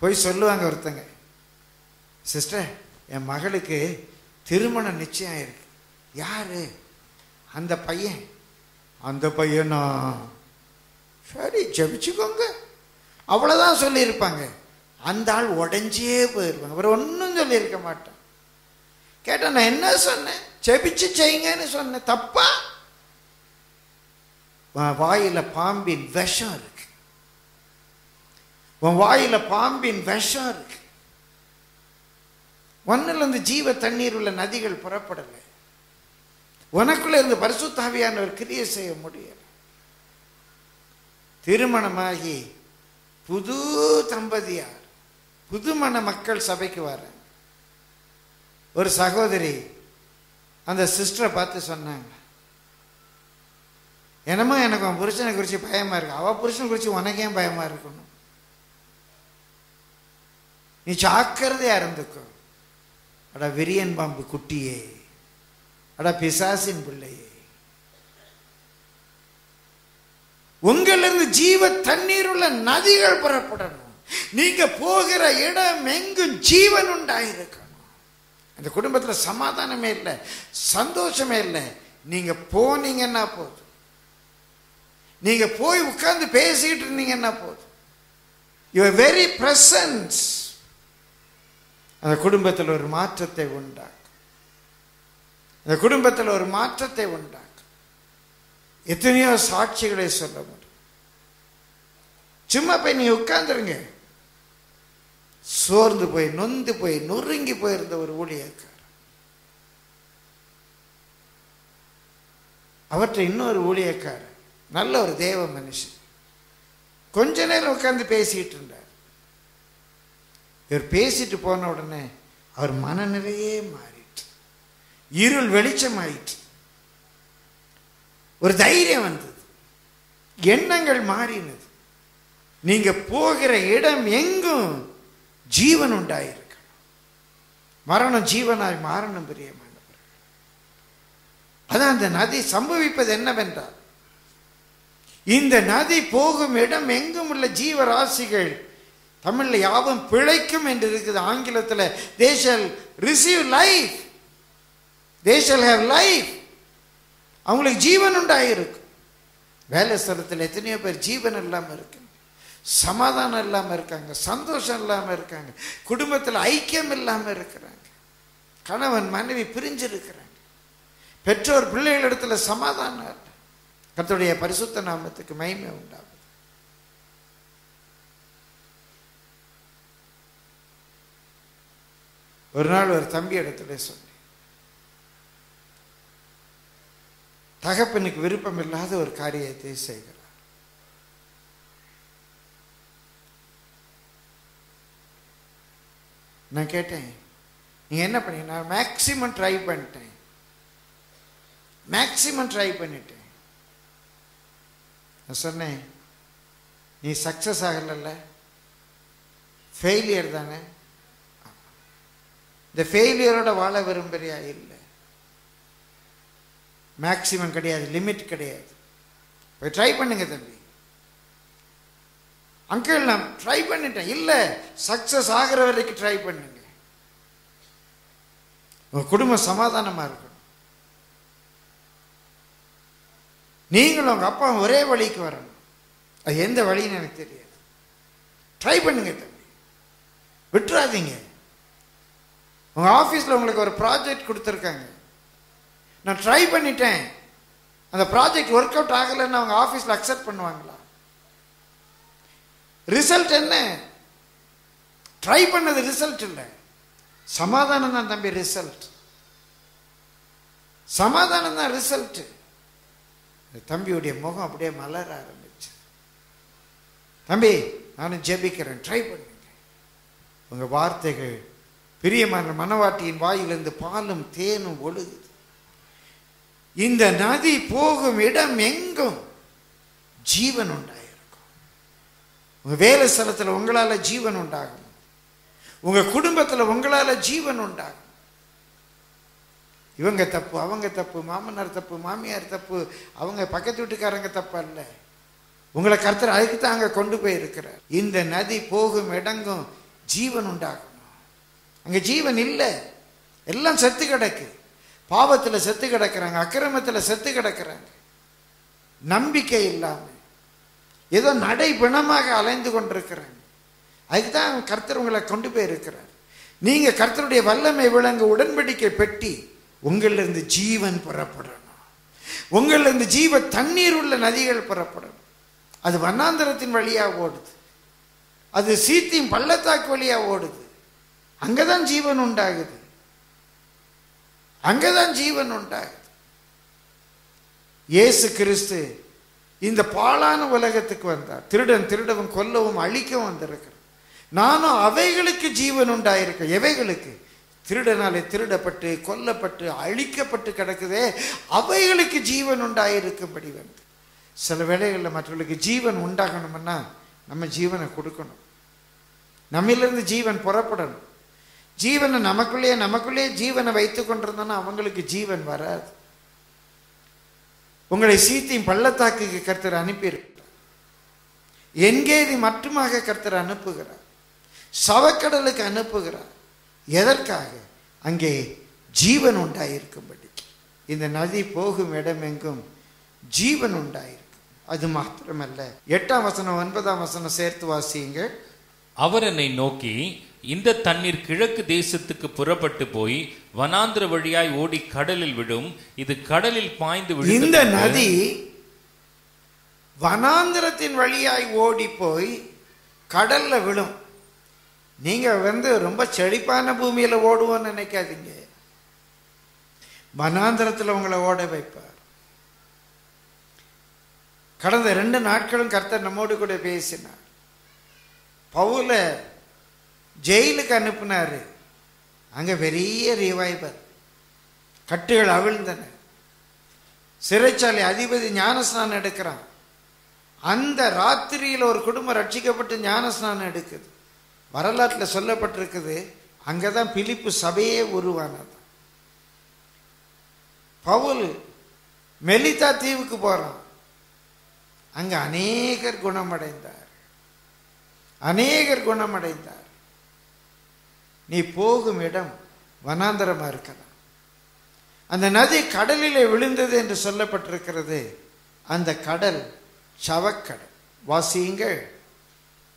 S1: போய் சொல்லுவாங்க ஒருத்தங்க. சிஸ்டர் என் மகளுக்கு திருமணம் நிச்சயம் இருக்கு. யாரு? அந்த பையன். அந்த பையனா? சரி ஜபிச்சுக்கோங்க. அவ்வளோதான் சொல்லியிருப்பாங்க. அந்த ஆள் உடஞ்சே போயிருப்பாங்க. அவர் ஒன்றும் சொல்லியிருக்க மாட்டேன். கேட்டேன் நான் என்ன சொன்னேன்? ஜெபிச்சு செய்யுங்கன்னு சொன்னேன். தப்பா? உன் வாயில் பாம்பின் விஷம் இருக்கு. உன் வாயில் பாம்பின் விஷம் இருக்கு. ஒன்னுல இருந்து ஜீவ தண்ணீர் உள்ள நதிகள் புறப்படலை. உனக்குள்ள இருந்து பரிசுத்தாவியான ஒரு கிரியை செய்ய முடியல. திருமணமாகி புது தம்பதியார் புதுமண மக்கள் சபைக்கு வர ஒரு சகோதரி அந்த சிஸ்டரை பார்த்து சொன்னாங்க என்னமோ எனக்கு உன் புருஷனை குறித்து பயமாக இருக்கு. அவள் புருஷனை குறித்து உனக்கே பயமாக இருக்கணும் நீ ஜாக்கிரதையா இருந்துக்கோ. அட விரியன் பாம்பு குட்டியே. அட பிசாசின் பிள்ளையே. உங்களிருந்து ஜீவ தண்ணீர் உள்ள நதிகள் புறப்படணும். நீங்க போகிற இடம் எங்கும் ஜீவன் உண்டாயிருக்கணும். அந்த குடும்பத்தில் சமாதானமே இல்லை சந்தோஷமே இல்லை. நீங்க போனீங்கன்னா போதும். நீங்க போய் உட்கார்ந்து பேசிக்கிட்டு இருந்தீங்கன்னா போதும். யுவர் வெரி பிரசன்ஸ் அந்த குடும்பத்தில் ஒரு மாற்றத்தை உண்டாக்கும் அந்த குடும்பத்தில் ஒரு மாற்றத்தை உண்டாக்கும் எத்தனையோ சாட்சிகளை சொல்ல முடியும். சும்மா போய் நீ உட்கார்ந்துருங்க. சோர்ந்து போய் நொந்து போய் நொறுங்கி போயிருந்த ஒரு ஊழியக்காரர் அவற்றை இன்னொரு ஊழியக்காரர் நல்ல ஒரு தேவ மனுஷன். கொஞ்ச நேரம் உட்கார்ந்து பேசிட்டு இருந்தார். இவர் பேசிட்டு போன உடனே அவர் மனநிலையே மாறிட்டு இருள் வெளிச்சம் ஆயிட்டு ஒரு தைரியம் வந்தது. எண்ணங்கள் மாறினது. நீங்க போகிற இடம் எங்கும் ஜீவன் உண்டாயிருக்கணும் மரணம் ஜீவனாய் மாறணும் பிரியமானவர் அதான் அந்த நதி சம்பவிப்பது என்னவென்றால் இந்த நதி போகும் இடம் எங்கும் உள்ள ஜீவராசிகள் தமிழில் யாவும் பிழைக்கும் என்று இருக்குது ஆங்கிலத்தில். They shall receive life they shall have life அவங்களுக்கு ஜீவன் உண்டாயிருக்கும் வேலை ஸ்தலத்தில் எத்தனையோ பேர் ஜீவன் இல்லாமல் இருக்கு. சமாதானம் இல்லாமல் இருக்காங்க. சந்தோஷம் இல்லாமல் இருக்காங்க. குடும்பத்தில் ஐக்கியம் இல்லாமல் இருக்கிறாங்க. கணவன் மனைவி பிரிஞ்சிருக்கிறாங்க. பெற்றோர் பிள்ளைகளிடத்தில் சமாதானம் இல்லை. கர்த்தருடைய பரிசுத்த நாமத்துக்கு மயிமை உண்டாகும். ஒரு நாள் ஒரு தம்பி இடத்துல சொன்னேன். தகப்பனுக்கு விருப்பம் இல்லாத ஒரு காரியத்தை செய்கிறார். நான் கேட்டேன் நீங்கள் என்ன பண்ணீங்க நான் மேக்சிமம் ட்ரை பண்ணிட்டேன். மேக்சிமம் ட்ரை பண்ணிட்டேன். நான் சொன்னேன் நீ சக்சஸ் ஆகலைல்ல. ஃபெயிலியர் தானே. இந்த ஃபெயிலியரோட வாழ விரும்புறியா? இல்லை. மேக்சிமம் கிடையாது லிமிட் கிடையாது. போய் ட்ரை பண்ணுங்க தம்பி. அங்கிள் நான் ட்ரை பண்ணிட்டேன். இல்லை சக்சஸ் ஆகிற வரைக்கும் ட்ரை பண்ணுங்க. உங்க குடும்பம் சமாதானமா இருக்கணும். நீங்களும் உங்க அப்பா ஒரே வழிக்கு வரணும். அது எந்த வழின்னு எனக்கு தெரியாது. ட்ரை பண்ணுங்க தம்பி. விட்டுறாதீங்க. உங்கள் ஆஃபீஸில் உங்களுக்கு ஒரு ப்ராஜெக்ட் கொடுத்துருக்காங்க. நான் ட்ரை பண்ணிட்டேன். அந்த ப்ராஜெக்ட் ஒர்க் அவுட் ஆகலைன்னு அவங்க ஆஃபீஸில் அக்செப்ட் பண்ணுவாங்களா? ரிசல்ட் என்ன? ட்ரை பண்ணது ரிசல்ட் இல்லை. சமாதானம் தான் தம்பி ரிசல்ட் சமாதானம் தான் ரிசல்ட் தம்பியுடைய முகம் அப்படியே மலர ஆரம்பிச்சு. தம்பி நானும் ஜெபிக்கிறேன். ட்ரை பண்ணுங்க. உங்கள் வார்த்தைகள் பிரியமான மனவாட்டியின் வாயிலிருந்து பாலும் தேனும் ஒழுகுது. இந்த நதி போகும் இடம் எங்கும்? ஜீவன் உண்டாயிருக்கும். உங்க வேலை ஸ்தலத்தில் உங்களால் ஜீவன் உண்டாகும். உங்க குடும்பத்தில் உங்களால் ஜீவன் உண்டாகும். இவங்க தப்பு அவங்க தப்பு மாமனார் தப்பு மாமியார் தப்பு அவங்க பக்கத்து வீட்டுக்காரங்க தப்பு அல்ல. உங்களை கர்த்தர் அதுக்கு தான் அங்கே கொண்டு போயிருக்கிறார். இந்த நதி போகும் இடங்கும் ஜீவன் உண்டாகும். அங்கே ஜீவன் இல்லை. எல்லாம் செத்து கிடக்கு. பாவத்தில் செத்து கிடக்கிறாங்க அக்கிரமத்தில் செத்து கிடக்கிறாங்க. நம்பிக்கை இல்லாமல் ஏதோ நடை பிணமாக அலைந்து கொண்டிருக்கிறாங்க. அதுக்கு தான் கர்த்தர் உங்களை கொண்டு போய் இருக்கிறார் நீங்க கர்த்தருடைய வல்லமை விளங்க உடன்படிக்கை பெட்டி உங்களிலிருந்து ஜீவன் புறப்படணும். உங்களிலிருந்து ஜீவ தண்ணீர் உள்ள நதிகள் புறப்படணும். அது வண்ணாந்தரத்தின் வழியாக ஓடுது. அது சீத்தியும் பள்ளத்தாக்கு வழியாக ஓடுது. அங்கதான் ஜீவன் உண்டாகுது. அங்கதான் ஜீவன் உண்டாகுது. இயேசு கிறிஸ்து இந்த பாழான உலகத்துக்கு வந்தார். திருடன் திருடவும் கொல்லவும் அழிக்கவும் வந்திருக்கிறார். நானும் அவைகளுக்கு ஜீவன் உண்டாயிருக்க எவைகளுக்கு? திருடனாலே திருடப்பட்டு கொல்லப்பட்டு அழிக்கப்பட்டு கிடக்குதே. அவைகளுக்கு ஜீவன் உண்டாயிருக்கும்படி வந்து. சில வேளைகளில் மற்றவர்களுக்கு ஜீவன் உண்டாகணும்னா நம்ம ஜீவனை கொடுக்கணும். நம்மிலிருந்து ஜீவன் புறப்படணும். ஜீவனை நமக்குள்ளேயே நமக்குள்ளேயே ஜீவனை வைத்து கொண்டிருந்தோன்னா அவங்களுக்கு ஜீவன் வராது. உங்களை சீத்தையும் பள்ளத்தாக்குக்கு கருத்தர் அனுப்பியிருக்கிறார். எங்கேதி மட்டுமாக கருத்தர் அனுப்புகிறார். சவக்கடலுக்கு அனுப்புகிறார். எதற்காக? அங்கே ஜீவன் உண்டாயிருக்கும்படி. இந்த நதி போகும் இடம் எங்கும் ஜீவன் உண்டாயிருக்கும். அது மாத்திரமல்ல. எட்டாம் வசனம் ஒன்பதாம் வசனம் சேர்த்து வாசியுங்கள்.
S2: அவர் என்னை நோக்கி இந்த தண்ணீர் கிழக்கு தேசத்துக்கு புறப்பட்டு போய் வனாந்திர வழியாய் ஓடி கடலில் விடும். இது கடலில் பாய்ந்து
S1: இந்த நதி வனாந்திரத்தின் வழியாய் ஓடி போய் கடல்ல விழும். நீங்க வந்து ரொம்ப செழிப்பான பூமியில ஓடுவோம்னு நினைக்காதீங்க. வனாந்திரத்தில் உங்களை ஓட வைப்பார். கடந்த ரெண்டு நாட்களும் கர்த்தர் நம்மோடு கூட பேசினார். பவுல ஜெயிலுக்கு அனுப்பினார். அங்கே பெரிய ரிவைவர் கட்டுகள் அவிழ்ந்தன. சிறைச்சாலை அதிபதி ஞானஸ்நானம் எடுக்கிறான். அந்த ராத்திரியில் ஒரு குடும்பம் ரட்சிக்கப்பட்டு ஞானஸ்நானம் எடுக்குது. வரலாற்றில் சொல்லப்பட்டிருக்குது அங்கே தான் பிலிப்பு சபையே உருவானது. பவுல் மெலிதா தீவுக்கு போகிறான் அங்கே அநேகர் குணமடைந்தார். அநேகர் குணமடைந்தார். நீ போகும் இடம் வனாந்தரமா இருக்கலாம் அந்த நதி கடலிலே விழுந்தது என்று சொல்லப்பட்டிருக்கிறது. அந்த கடல் சவக்கடல். வாசியுங்கள்.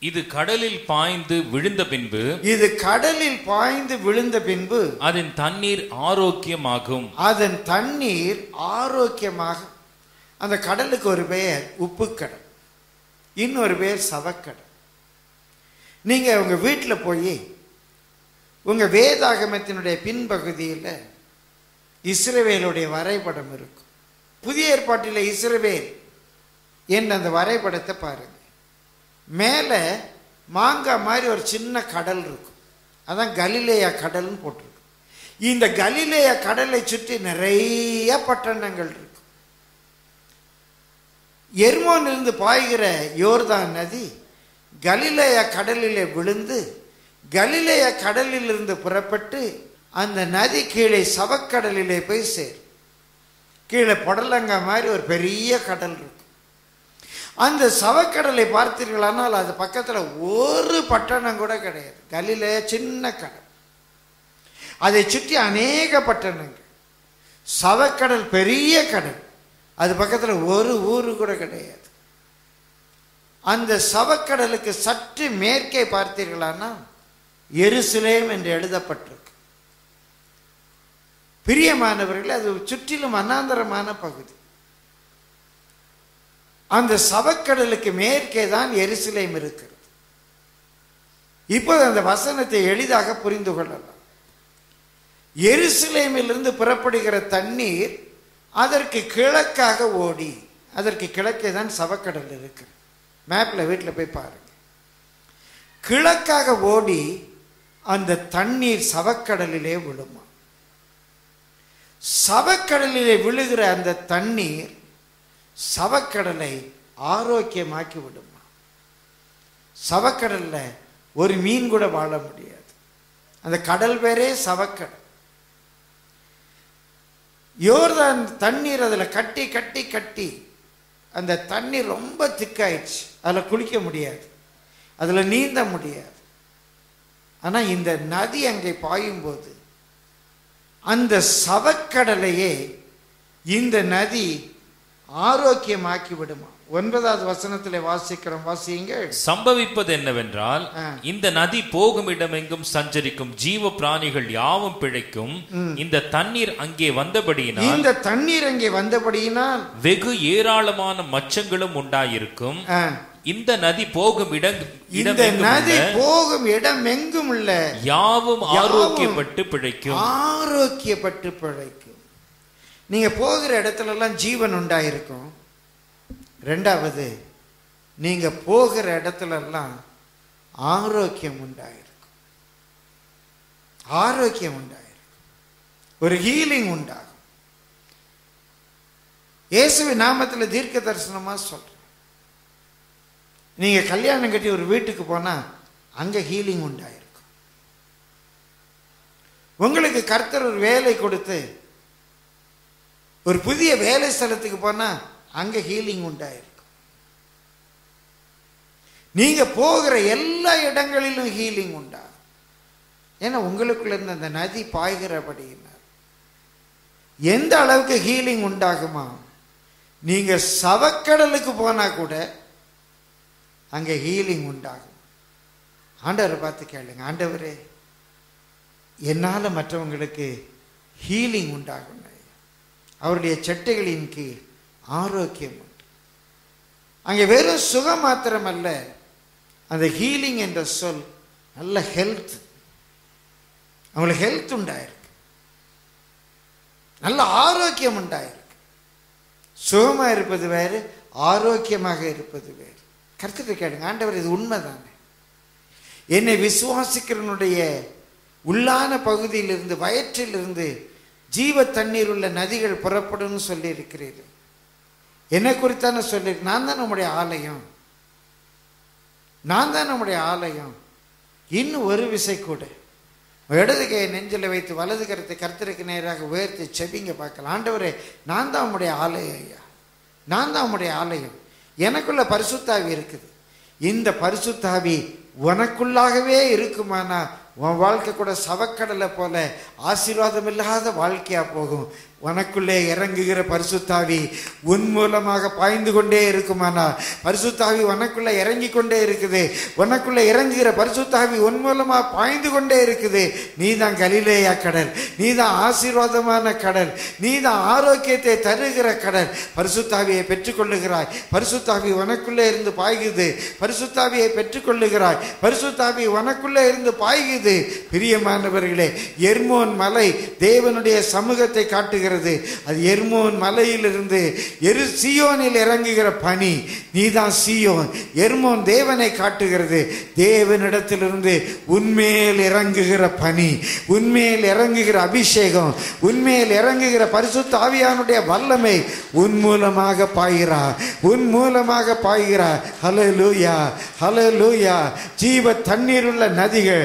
S2: இது கடலில் பாய்ந்து விழுந்த பின்பு
S1: இது கடலில் பாய்ந்து விழுந்த பின்பு
S2: அதன் தண்ணீர் ஆரோக்கியமாகும்.
S1: அதன் தண்ணீர் ஆரோக்கியமாக. அந்த கடலுக்கு ஒரு பெயர் உப்புக்கடல். இன்னொரு பெயர் சவக்கடல். நீங்க உங்க வீட்டில் போய் உங்கள் வேதாகமத்தினுடைய பின்பகுதியில் இஸ்ரவேலுடைய வரைபடம் இருக்கும். புதிய ஏற்பாட்டில் இஸ்ரவேல் என்ற அந்த வரைபடத்தை பாருங்கள் மேலே மாங்காய் மாதிரி ஒரு சின்ன கடல் இருக்கும். அதான் கலிலேயா கடல்னு போட்டிருக்கு இந்த கலிலேயா கடலை சுற்றி நிறைய பட்டணங்கள் இருக்கு எர்மோனிலிருந்து பாய்கிற யோர்தான் நதி கலிலேயா கடலிலே விழுந்து கலிலேயா கடலிலிருந்து புறப்பட்டு அந்த நதி கீழே சவக்கடலிலே போய் சேரும். கீழே புடலங்கா மாதிரி ஒரு பெரிய கடல் இருக்கும். அந்த சவக்கடலை பார்த்தீர்களானால் அது பக்கத்தில் ஒரு பட்டணம் கூட கிடையாது. கலிலேயா சின்ன கடல். அதை சுற்றி அநேக பட்டணங்கள். சவக்கடல் பெரிய கடல். அது பக்கத்தில் ஒரு ஊர் கூட கிடையாது. அந்த சவக்கடலுக்கு சற்று மேற்கே பார்த்தீர்களானா எருசலேம் என்று எழுதப்பட்டிருக்கு. பிரியமானவர்கள் அது சுற்றிலும் அனாந்தரமான பகுதி. அந்த சவக்கடலுக்கு மேற்கே தான் எருசலேம் இருக்கிறது. இப்போது அந்த வசனத்தை எளிதாக புரிந்து கொள்ளலாம். எருசலேமிலிருந்து புறப்படுகிற தண்ணீர் அதற்கு கிழக்காக ஓடி அதற்கு கிழக்கே தான் சவக்கடல் இருக்கு மேப்ல வீட்டில் போய் பாருங்க. கிழக்காக ஓடி அந்த தண்ணீர் சவக்கடலிலே விழுமா? சவக்கடலிலே விழுகிற அந்த தண்ணீர் சவக்கடலை ஆரோக்கியமாக்கி விடுமா? சவக்கடலில் ஒரு மீன் கூட வாழ முடியாது. அந்த கடல் பேரே சவக்கடல். யோர்தான் தண்ணீர் அதில் கட்டி கட்டி கட்டி அந்த தண்ணீர் ரொம்ப திக்காயிடுச்சு. அதில் குளிக்க முடியாது. அதில் நீந்த முடியாது. ஆனால் இந்த நதி அங்கே பாயும்போது அந்த சவக்கடலையே இந்த நதி ஆரோக்கியமாக்கி விடுமா ஒன்பதாவது வசனத்திலே வாசிக்கிறோம் வாசியுங்கள்.
S2: சம்பவிப்பது என்னவென்றால். இந்த நதி போகும் இடமெங்கும் சஞ்சரிக்கும் ஜீவ பிராணிகள் யாவும் பிழைக்கும். இந்த தண்ணீர் அங்கே வந்தபடியினால்
S1: இந்த தண்ணீர் அங்கே வந்தபடியினால்
S2: வெகு ஏராளமான மச்சங்களும் உண்டாயிருக்கும். இந்த நதி போகும் இடம்
S1: இந்த நதி போகும் இடம் எங்கும் உள்ள
S2: யாவும்
S1: யாவும்
S2: ஆரோக்கியப்பட்டு பிழைக்கும்.
S1: ஆரோக்கியப்பட்டு பிழைக்கும். நீங்க போகிற இடத்துல எல்லாம் ஜீவன் உண்டாயிருக்கும். ரெண்டாவது நீங்க போகிற இடத்துல எல்லாம் ஆரோக்கியம் உண்டாயிருக்கும். ஆரோக்கியம் உண்டாயிருக்கும். ஒரு ஹீலிங் உண்டாகும். இயேசுவின் நாமத்துல தீர்க்க தரிசனமா சொல்றேன். நீங்கள் கல்யாணம் கட்டி ஒரு வீட்டுக்கு போனால் அங்கே ஹீலிங் உண்டாயிருக்கும் உங்களுக்கு கர்த்தர் ஒரு வேலை கொடுத்து ஒரு புதிய வேலை ஸ்தலத்துக்கு போனால் அங்கே ஹீலிங் உண்டாயிருக்கும் நீங்கள் போகிற எல்லா இடங்களிலும் ஹீலிங் உண்டாகும் ஏன்னா உங்களுக்குள்ள இருந்த அந்த நதி பாய்கிறபடியினார் எந்த அளவுக்கு ஹீலிங் உண்டாகுமா? நீங்கள் சவக்கடலுக்கு போனால் கூட அங்கே ஹீலிங் உண்டாகும். ஆண்டவரை பார்த்து கேளுங்க. ஆண்டவரே என்னால் மற்றவங்களுக்கு ஹீலிங் உண்டாகும். அவருடைய சட்டைகளின் கீழ் ஆரோக்கியம் உண்டு. அங்கே வெறும் சுகம் மாத்திரமல்ல அந்த ஹீலிங் என்ற சொல் நல்ல ஹெல்த் அவங்களுக்கு ஹெல்த் உண்டாயிருக்கு. நல்ல ஆரோக்கியம் உண்டாயிருக்கு. சுகமாக இருப்பது வேறு ஆரோக்கியமாக இருப்பது வேறு. கருத்துட்டு கேளுங்க. ஆண்டவர் இது உண்மைதானே என்னை விசுவாசிக்கிறனுடைய உள்ளான பகுதியிலிருந்து வயிற்றிலிருந்து ஜீவ தண்ணீர் உள்ள நதிகள் புறப்படும்னு சொல்லி இருக்கிறீர்கள் என்னை குறித்தான சொல்லி நான் தான் நம்முடைய ஆலயம். நான் தான் நம்முடைய ஆலயம். இன்னும் ஒரு விசை கூட. இடது கையை நெஞ்சில் வைத்து வலது கருத்தை கருத்திற்கு நேராக உயர்த்தி செவிங்க பார்க்கலாம். ஆண்டவரே நான் தான் உம்முடைய ஆலயம் ஐயா. நான் தான் உம்முடைய ஆலயம். எனக்குள்ள பரிசுத்தாவி இருக்குது. இந்த பரிசுத்தாவி உனக்குள்ளாகவே இருக்குமானா? உன் வாழ்க்கை கூட சவக்கடலை போல ஆசீர்வாதம் இல்லாத வாழ்க்கையா போகும். உனக்குள்ளே இறங்குகிற பரிசுத்தாவி உன் மூலமாக பாய்ந்து கொண்டே இருக்குமானா பரிசுத்தாவி உனக்குள்ளே இறங்கி கொண்டே இருக்குது. உனக்குள்ளே இறங்குகிற பரிசுத்தாவி உன் மூலமாக பாய்ந்து கொண்டே இருக்குது. நீ தான் கலிலேயா கடல் நீ தான் ஆசீர்வாதமான கடல் நீ தான் ஆரோக்கியத்தை தருகிற கடல். பரிசுத்தாவியை பெற்றுக்கொள்ளுகிறாய். பரிசுத்தாவி உனக்குள்ளே இருந்து பாய்குது பரிசுத்தாவியை பெற்றுக்கொள்ளுகிறாய். பரிசுத்தாவி உனக்குள்ளே இருந்து பாய்குது பிரியமானவர்களே எர்மோன் மலை தேவனுடைய சமூகத்தை காட்டுகிற காட்டுகிறது அது எருமோன் மலையிலிருந்து எரு சியோனில் இறங்குகிற பனி. நீதான் சியோன். எருமோன் தேவனை காட்டுகிறது. தேவனிடத்திலிருந்து உன்மேல் இறங்குகிற பனி. உன்மேல் இறங்குகிற அபிஷேகம். உண்மையில் இறங்குகிற பரிசுத்த ஆவியானுடைய வல்லமை உன் மூலமாக பாய்கிறா உன் மூலமாக பாய்கிறா ஹலோ லூயா ஹலோ லூயா ஜீவ தண்ணீர் உள்ள நதிகள்.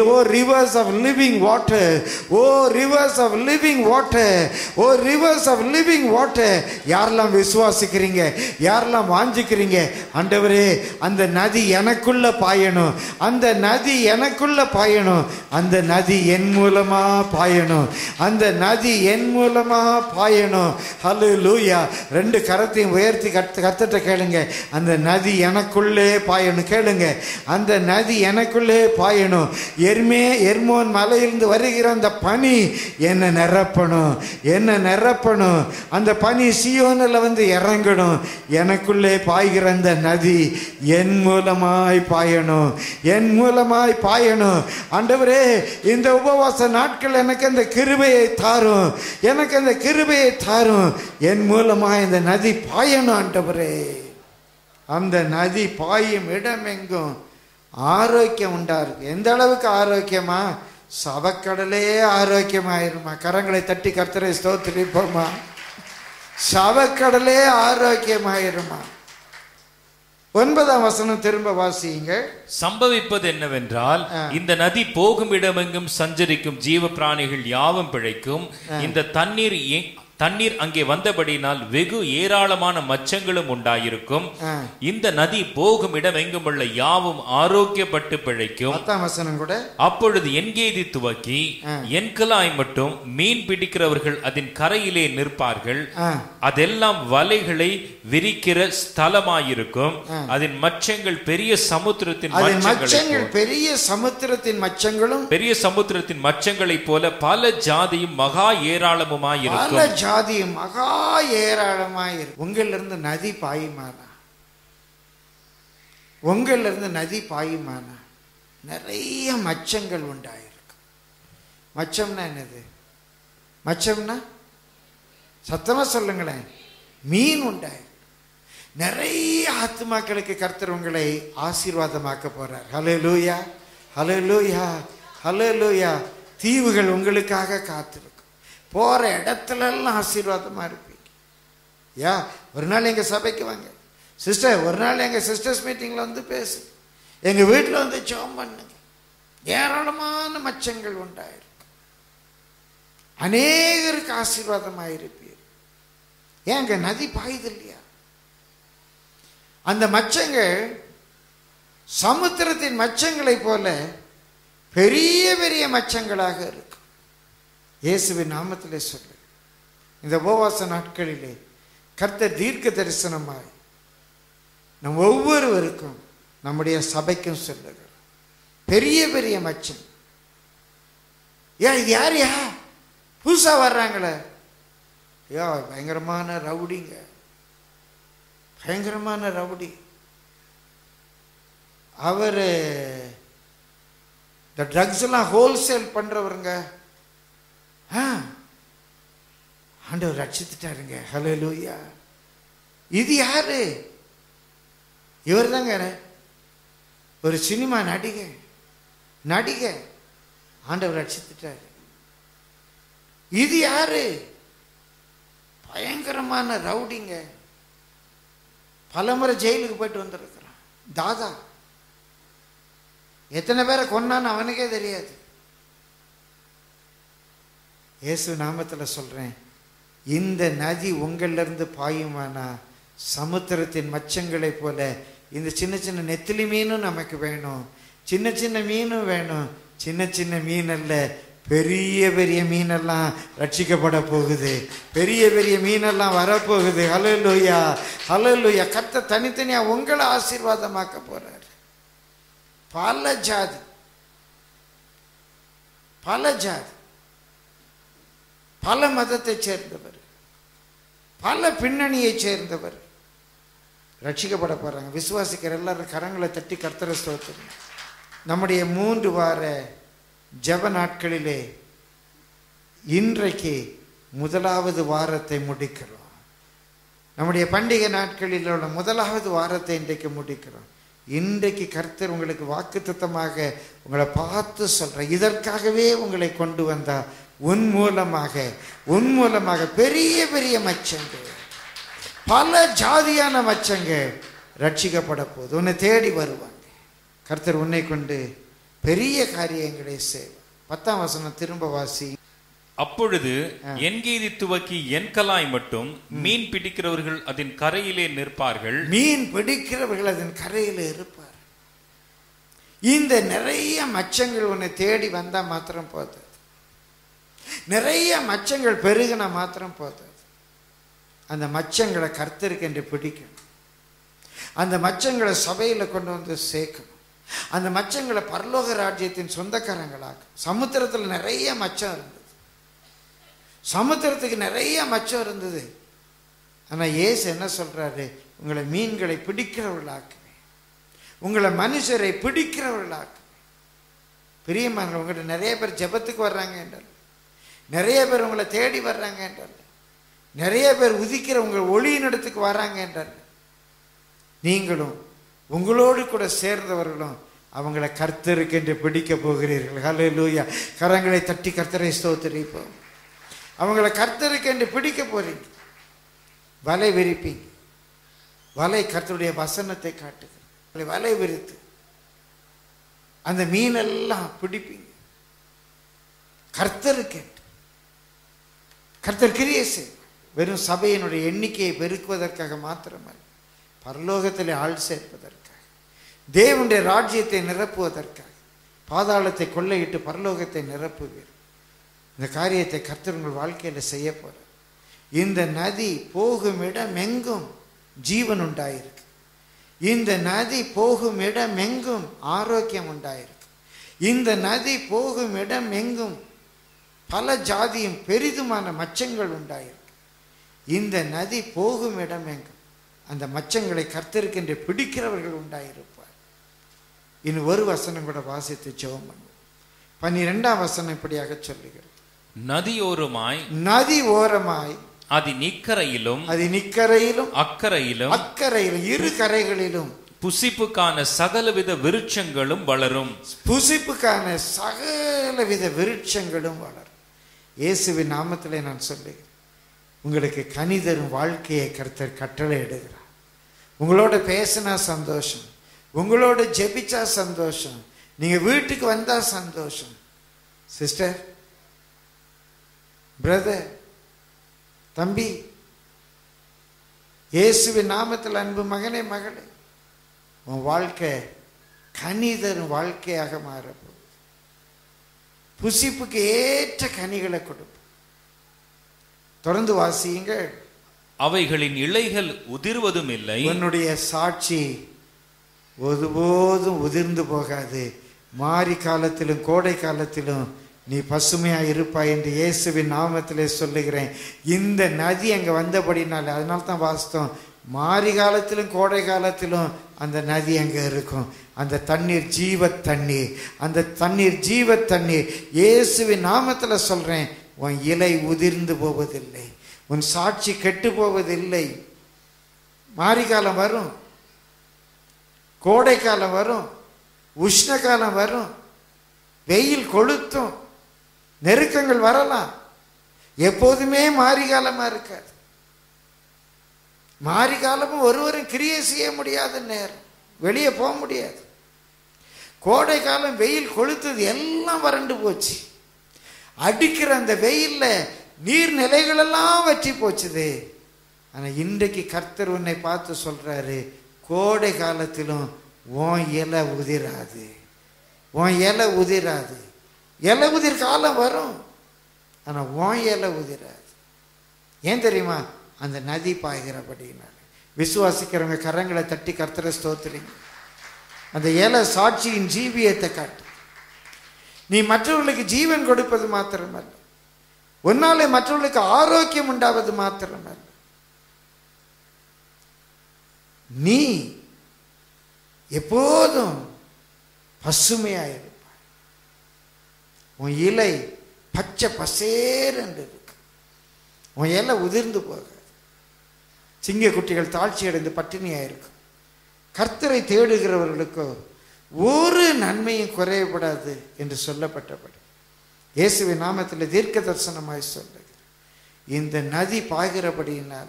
S1: O rivers of living water O rivers of living water O rivers of living water யாரெல்லாம் விசுவாசிக்கிறீங்க? யாரெல்லாம் வாஞ்சிக்கிறீங்க? ஆண்டவரே அந்த நதி எனக்குள்ள பாயணும். அந்த நதி எனக்குள்ள பாயணும். அந்த நதி என் மூலமா பாயணும். அந்த நதி என் மூலமா பாயணும். ஹலோ லூயா ரெண்டு கரத்தையும் உயர்த்தி கத்து கத்துட்ட கேளுங்க. அந்த நதி எனக்குள்ளே பாயணும். கேளுங்க. அந்த நதி எனக்குள்ளே பாயணும். எர்மே எர்மோன் மலையிலிருந்து வருகிற அந்த பனி என்னை நிரப்பணும். என்ன நிரப்பணும்? அந்த பனி சியோனில் வந்து இறங்கணும். எனக்குள்ளே பாய்கிற அந்த நதி என் மூலமாய் பாயணும். என் மூலமாய் பாயணும். ஆண்டவரே இந்த உபவாச நாட்கள் எனக்கு அந்த கிருபையை தாரும். எனக்கு அந்த கிருபையை தாரும். என் மூலமாய் இந்த நதி பாயணும் ஆண்டவரே. அந்த நதி பாயும் இடமெங்கும் ஆரோக்கியம் உண்டா இருக்கு எந்த அளவுக்கு ஆரோக்கியமா? சவக்கடலே ஆரோக்கியமாயிருமா? கரங்களை தட்டி கர்த்தரை ஸ்தோத்திரிப்போமா சவக்கடலே ஆரோக்கியமாயிருமா? ஒன்பதாம் வசனம் திரும்ப வாசியுங்க
S2: சம்பவிப்பது என்னவென்றால் இந்த நதி போகும் இடமெங்கும் சஞ்சரிக்கும் ஜீவ பிராணிகள் யாவும் பிழைக்கும். இந்த தண்ணீர் தண்ணீர் அங்கே வந்தபடியினால் வெகு ஏராளமான மச்சங்களும் உண்டாயிருக்கும். இந்த நதி போகும் இடமெங்கும் உள்ள யாவும் ஆரோக்கியப்பட்டு பிழைக்கும்.
S1: கூட.
S2: அப்பொழுது என்கேதி துவக்கி என்கலாய் மட்டும் மீன் பிடிக்கிறவர்கள் அதன் கரையிலே நிற்பார்கள். அதெல்லாம் வலைகளை விரிக்கிற ஸ்தலமாயிருக்கும். அதன் மச்சங்கள் பெரிய சமுத்திரத்தின்
S1: மச்சங்கள் பெரிய சமுத்திரத்தின் மச்சங்களும்
S2: பெரிய சமுத்திரத்தின் மச்சங்களைப் போல பல ஜாதியும் மகா ஏராளமுமாயிருக்கும்.
S1: சாதி மகா ஏராளமாய் இருக்கு. உங்களிலிருந்து நதி பாயுமானா? உங்களிலிருந்து நதி பாயுமானா? நிறைய மச்சங்கள் உண்டாயிருக்கு. மச்சம்னா என்னது? மச்சம்னா? சத்தமாக சொல்லுங்களேன். மீன் உண்டாயிருக்கு. நிறைய ஆத்துமாக்களுக்கு கர்த்தர் உங்களை ஆசீர்வாதமாக்க போறார். ஹலோ லூயா ஹலோ லூயா ஹலோ லூயா தீவுகள் உங்களுக்காக காத்திருக்கும் போகிற இடத்துலலாம் ஆசீர்வாதமாக ஆசீர்வாதமா இருப்பீங்க யா ஒரு நாள் எங்கள் சபைக்கு வாங்க. சிஸ்டர் ஒரு நாள் எங்கள் சிஸ்டர்ஸ் மீட்டிங்கில் வந்து பேசு. எங்கள் வீட்டில் வந்து ஜெபம் பண்ணுங்க ஏராளமான மச்சங்கள் உண்டாயிருக்கு. அநேகருக்கு ஆசீர்வாதமாக இருப்பீர். அங்கே நதி பாயுது இல்லையா? அந்த மச்சங்கள் சமுத்திரத்தின் மச்சங்களைப் போல பெரிய பெரிய மச்சங்களாக இருக்கும் இயேசுவின் நாமத்திலே சொல்லு இந்த உபவாச நாட்களிலே கர்த்த தீர்க்க தரிசனமாய் நம் ஒவ்வொருவருக்கும் நம்முடைய சபைக்கும் சொல்லுகிறார் பெரிய பெரிய மச்சம் ஏன் இது யார்? யா? புதுசா வர்றாங்களே. ஐயா பயங்கரமான ரவுடிங்க. பயங்கரமான ரவுடி. அவர் இந்த ட்ரக்ஸ் எல்லாம் ஹோல்சேல் பண்றவருங்க. ஆண்டவர் ரட்சித்துட்டாருங்க. ஹலோ லூயா இது யாரு? இவர் தாங்க ஒரு சினிமா நடிகை. நடிகை. ஆண்டவர் ரட்சித்துட்டாரு. இது யாரு? பயங்கரமான ரவுடிங்க. பலமுறை ஜெயிலுக்கு போயிட்டு வந்திருக்கிறான். தாதா. எத்தனை பேரை கொன்னான்னு அவனுக்கே தெரியாது. இயேசு நாமத்தில் சொல்கிறேன் இந்த நதி உங்கள்லேருந்து பாயுமானா சமுத்திரத்தின் மச்சங்களைப் போல இந்த சின்ன சின்ன நெத்திலி மீனும் நமக்கு வேணும். சின்ன சின்ன மீனும் வேணும். சின்ன சின்ன மீன் அல்ல பெரிய பெரிய மீனெல்லாம் ரட்சிக்கப்பட போகுது. பெரிய பெரிய மீனெல்லாம் வரப்போகுது. ஹலலுயா ஹலலுயா கத்த தனித்தனியாக உங்களை ஆசீர்வாதமாக்க போகிறார் பல ஜாதி பல ஜாதி. பல மதத்தை சேர்ந்தவர். பல பின்னணியை சேர்ந்தவர். ரட்சிக்கப்பட போகிறாங்க விசுவாசிக்கிற எல்லாரும் கரங்களை தட்டி கர்த்தர ஸ்தோத்திரம். நம்முடைய மூன்று வார ஜப நாட்களிலே இன்றைக்கு முதலாவது வாரத்தை முடிக்கிறோம். நம்முடைய பண்டிகை நாட்களில் உள்ள முதலாவது வாரத்தை இன்றைக்கு முடிக்கிறோம். இன்றைக்கு கர்த்தர் உங்களுக்கு வாக்குத்தத்தமாக உங்களை பார்த்து சொல்ற இதற்காகவே உங்களை கொண்டு வந்தார். உன் மூலமாக உன் மூலமாக பெரிய பெரிய மச்சங்கள் பல ஜாதியான மச்சங்கள் ரட்சிக்கப்பட போகுது. உன்னை தேடி வருவாங்க. கர்த்தர் உன்னை கொண்டு பெரிய காரியங்களை செய்வார். பத்தாம் வசனம் திரும்ப வாசி.
S2: அப்பொழுது என்கேதி துவக்கி என்கலாய் மட்டும் மீன் பிடிக்கிறவர்கள் அதன் கரையிலே நிற்பார்கள்.
S1: மீன் பிடிக்கிறவர்கள் அதன் கரையில் இருப்பார். இந்த நிறைய மச்சங்கள் உன்னை தேடி வந்தா மாத்திரம் போதாது. நிறைய மச்சங்கள் பெருகினா மாத்திரம் போதாது. அந்த மச்சங்களை கர்த்தருக்கு என்று பிடிக்கணும். அந்த மச்சங்களை சபையில் கொண்டு வந்து சேர்க்கணும். அந்த மச்சங்களை பரலோக ராஜ்யத்தின் சொந்தக்காரங்களாக சமுத்திரத்தில் நிறைய மச்சம் இருந்தது சமுத்திரத்துக்கு நிறைய மச்சம் இருந்தது. ஆனால் ஏசு என்ன சொல்கிறாரு உங்களை மீன்களை பிடிக்கிறவர்களாக்குவேன் உங்களை மனுஷரை பிடிக்கிறவர்களாக்குவேன் பிரியமான உங்கள்கிட்ட நிறைய பேர் ஜெபத்துக்கு வர்றாங்க என்றால் நிறைய பேர் உங்களை தேடி வர்றாங்க என்றால் நிறைய பேர் உதிக்கிற உங்கள் ஒளியின் இடத்துக்கு வராங்க என்றால் நீங்களும் உங்களோடு கூட சேர்ந்தவர்களும் அவங்களை கர்த்தருக்கென்று பிடிக்க போகிறீர்கள். ஹalleluya. கரங்களை தட்டி கர்த்தரை ஸ்தோத்தரிப்போம். அவங்கள கர்த்தருக்கென்று பிடிக்க போறீங்க. வலை விரிப்பீங்க. வலை கர்த்தருடைய வசனத்தை காட்டுது வலை விரித்து அந்த மீனெல்லாம் பிடிப்பீங்க. கர்த்தருக்கு கர்த்தர் கிரியை செய் வெறும் சபையினுடைய எண்ணிக்கையை பெருக்குவதற்காக மாத்திரமல்ல பரலோகத்தில் ஆள் சேர்ப்பதற்காக தேவனுடைய ராஜ்யத்தை நிரப்புவதற்காக பாதாளத்தை கொள்ளையிட்டு பரலோகத்தை நிரப்புவீர். இந்த காரியத்தை கர்த்தர் உங்கள் வாழ்க்கையில் செய்ய போறார். இந்த நதி போகும் இடம் எங்கும் ஜீவன் உண்டாயிருக்கு. இந்த நதி போகும் இடம் எங்கும் ஆரோக்கியம் உண்டாயிருக்கு. இந்த நதி போகும் இடம் எங்கும் பல ஜாதியும் பெரிதுமான மச்சங்கள் உண்டாயிருக்கு. இந்த நதி போகும் இடம் எங்கும் அந்த மச்சங்களை கர்த்தருக்கென்று பிடிக்கிறவர்கள் உண்டாயிருப்பார். இனி ஒரு வசனம் கூட வாசித்து ஜெபம் பண்ணுவோம். பன்னிரெண்டாம் வசனம் இப்படியாக சொல்லுகிறேன்
S2: நதியோரமாய்
S1: நதி ஓரமாய்
S2: அது நிக்கரையிலும்
S1: அது நிக்கரையிலும்
S2: அக்கரையிலும்
S1: அக்கரையிலும் இரு கரைகளிலும்.
S2: புசிப்புக்கான சகலவித விருட்சங்களும் வளரும்.
S1: புசிப்புக்கான சகலவித விருட்சங்களும் வளரும். இயேசுவின் நாமத்திலே நான் சொல்லுகிறேன் உங்களுக்கு கனி தரும் வாழ்க்கையை கர்த்தர் கட்டளை இடுகிறார். உங்களோட பேசினா சந்தோஷம் உங்களோட ஜெபிச்சா சந்தோஷம் நீங்க வீட்டுக்கு வந்தா சந்தோஷம். சிஸ்டர் பிரதர் தம்பி இயேசுவின் நாமத்தில் அன்பு மகனே மகளே உன் வாழ்க்கை கனி தரும் வாழ்க்கையாக மாறப்போகுது. புசிப்புக்கு ஏற்ற கனிகளை கொடுப்போம். தொடர்ந்து வாசியுங்கள்.
S2: அவைகளின் இலைகள் உதிர்வதும் இல்லை.
S1: உன்னுடைய சாட்சி ஒருபோதும் உதிர்ந்து போகாது. மாரி காலத்திலும் கோடை காலத்திலும் நீ பசுமையாக இருப்பாய் என்று இயேசுவின் நாமத்திலே சொல்லுகிறேன். இந்த நதி அங்கே வந்தபடினால அதனால தான் வாஸ்தவம். மாறி காலத்திலும் கோடை காலத்திலும் அந்த நதி அங்கே இருக்கும். அந்த தண்ணீர் ஜீவ தண்ணீர். அந்த தண்ணீர் ஜீவ தண்ணீர். இயேசுவின் நாமத்தில் சொல்கிறேன் உன் இலை உதிர்ந்து போவதில்லை. உன் சாட்சி கெட்டு போவதில்லை. மாரிகாலம் வரும். கோடை காலம் வரும். உஷ்ண காலம் வரும். வெயில் கொளுத்தும். நெருக்கங்கள் வரலாம். எப்போதுமே மாரிகாலமாக இருக்காது மாரிகாலமும் ஒருவரும் கிரியை செய்ய முடியாத நேரம். வெளியே போக முடியாது. கோடை காலம் வெயில் கொளுத்தது எல்லாம் வறண்டு போச்சு. அடிக்கிற அந்த வெயிலில் நீர்நிலைகளெல்லாம் வற்றி போச்சுது. ஆனால் இன்றைக்கு கர்த்தர் உன்னை பார்த்து சொல்கிறாரு கோடை காலத்திலும் உன் இலை உதிராது. உன் இலை உதிராது. இலை உதிர் காலம் வரும். ஆனால் ஓன் இலை உதிராது. ஏன் தெரியுமா? அந்த நதி பாய்கிறபடினால. விசுவாசிக்கிறவங்க கரங்களை தட்டி கர்த்தரை ஸ்தோத்திரிங்க. அந்த இலை சாட்சியின் ஜீவியத்தை காட்டு. நீ மற்றவர்களுக்கு ஜீவன் கொடுப்பது மாத்திரமல்ல. உன்னாலே மற்றவர்களுக்கு ஆரோக்கியம் உண்டாவது மாத்திரமல்ல. நீ எப்போதும் பசுமையாயிரு. உன் இலை பச்சை பசேர் என்று இருக்கு. உன் இலை உதிர்ந்து போகாது சிங்க குட்டிகள் தாழ்ச்சி அடைந்து பட்டினியாயிருக்கும் கர்த்தரை தேடுகிறவர்களுக்கோ ஒரு நன்மையும் குறையப்படாது என்று சொல்லப்பட்டபடி இயேசுவின் நாமத்தில் தீர்க்க தரிசனமாய் சொல்லுகிறேன் இந்த நதி பாய்கிறபடியினால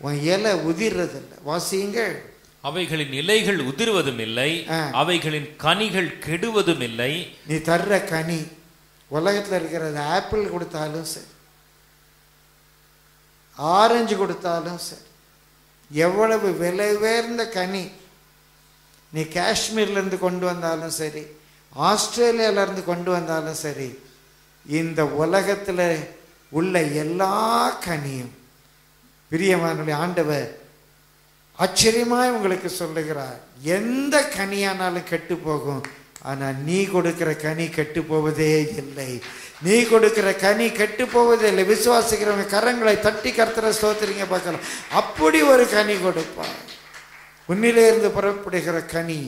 S1: உன் இலை உதிர்றதில்லை. வாசியுங்கள்.
S2: அவைகளின் இலைகள் உதிர்வதும் இல்லை. அவைகளின் கனிகள் கெடுவதும் இல்லை
S1: நீ தர்ற கனி உலகத்தில் இருக்கிறது ஆப்பிள் கொடுத்தாலும் சரி ஆரஞ்சு கொடுத்தாலும் சரி எவ்வளவு விலை உயர்ந்த கனி நீ காஷ்மீர்லேருந்து கொண்டு வந்தாலும் சரி ஆஸ்திரேலியாவிலேருந்து கொண்டு வந்தாலும் சரி இந்த உலகத்தில் உள்ள எல்லா கனியும் பிரியமானுடைய ஆண்டவர் ஆச்சரியமாய் உங்களுக்கு சொல்லுகிறார் எந்த கனியானாலும் கெட்டு போகும். ஆனா நீ கொடுக்கிற கனி கெட்டு போவதே இல்லை. நீ கொடுக்கிற கனி கெட்டு போவதே இல்லை. விசுவாசிக்கிறவங்க கரங்களை தட்டி கர்த்தரை ஸ்தோத்திரிங்க பார்க்கலாம் அப்படி ஒரு கனி கொடுப்பார். உன்னிலே இருந்து புறப்படுகிற கனி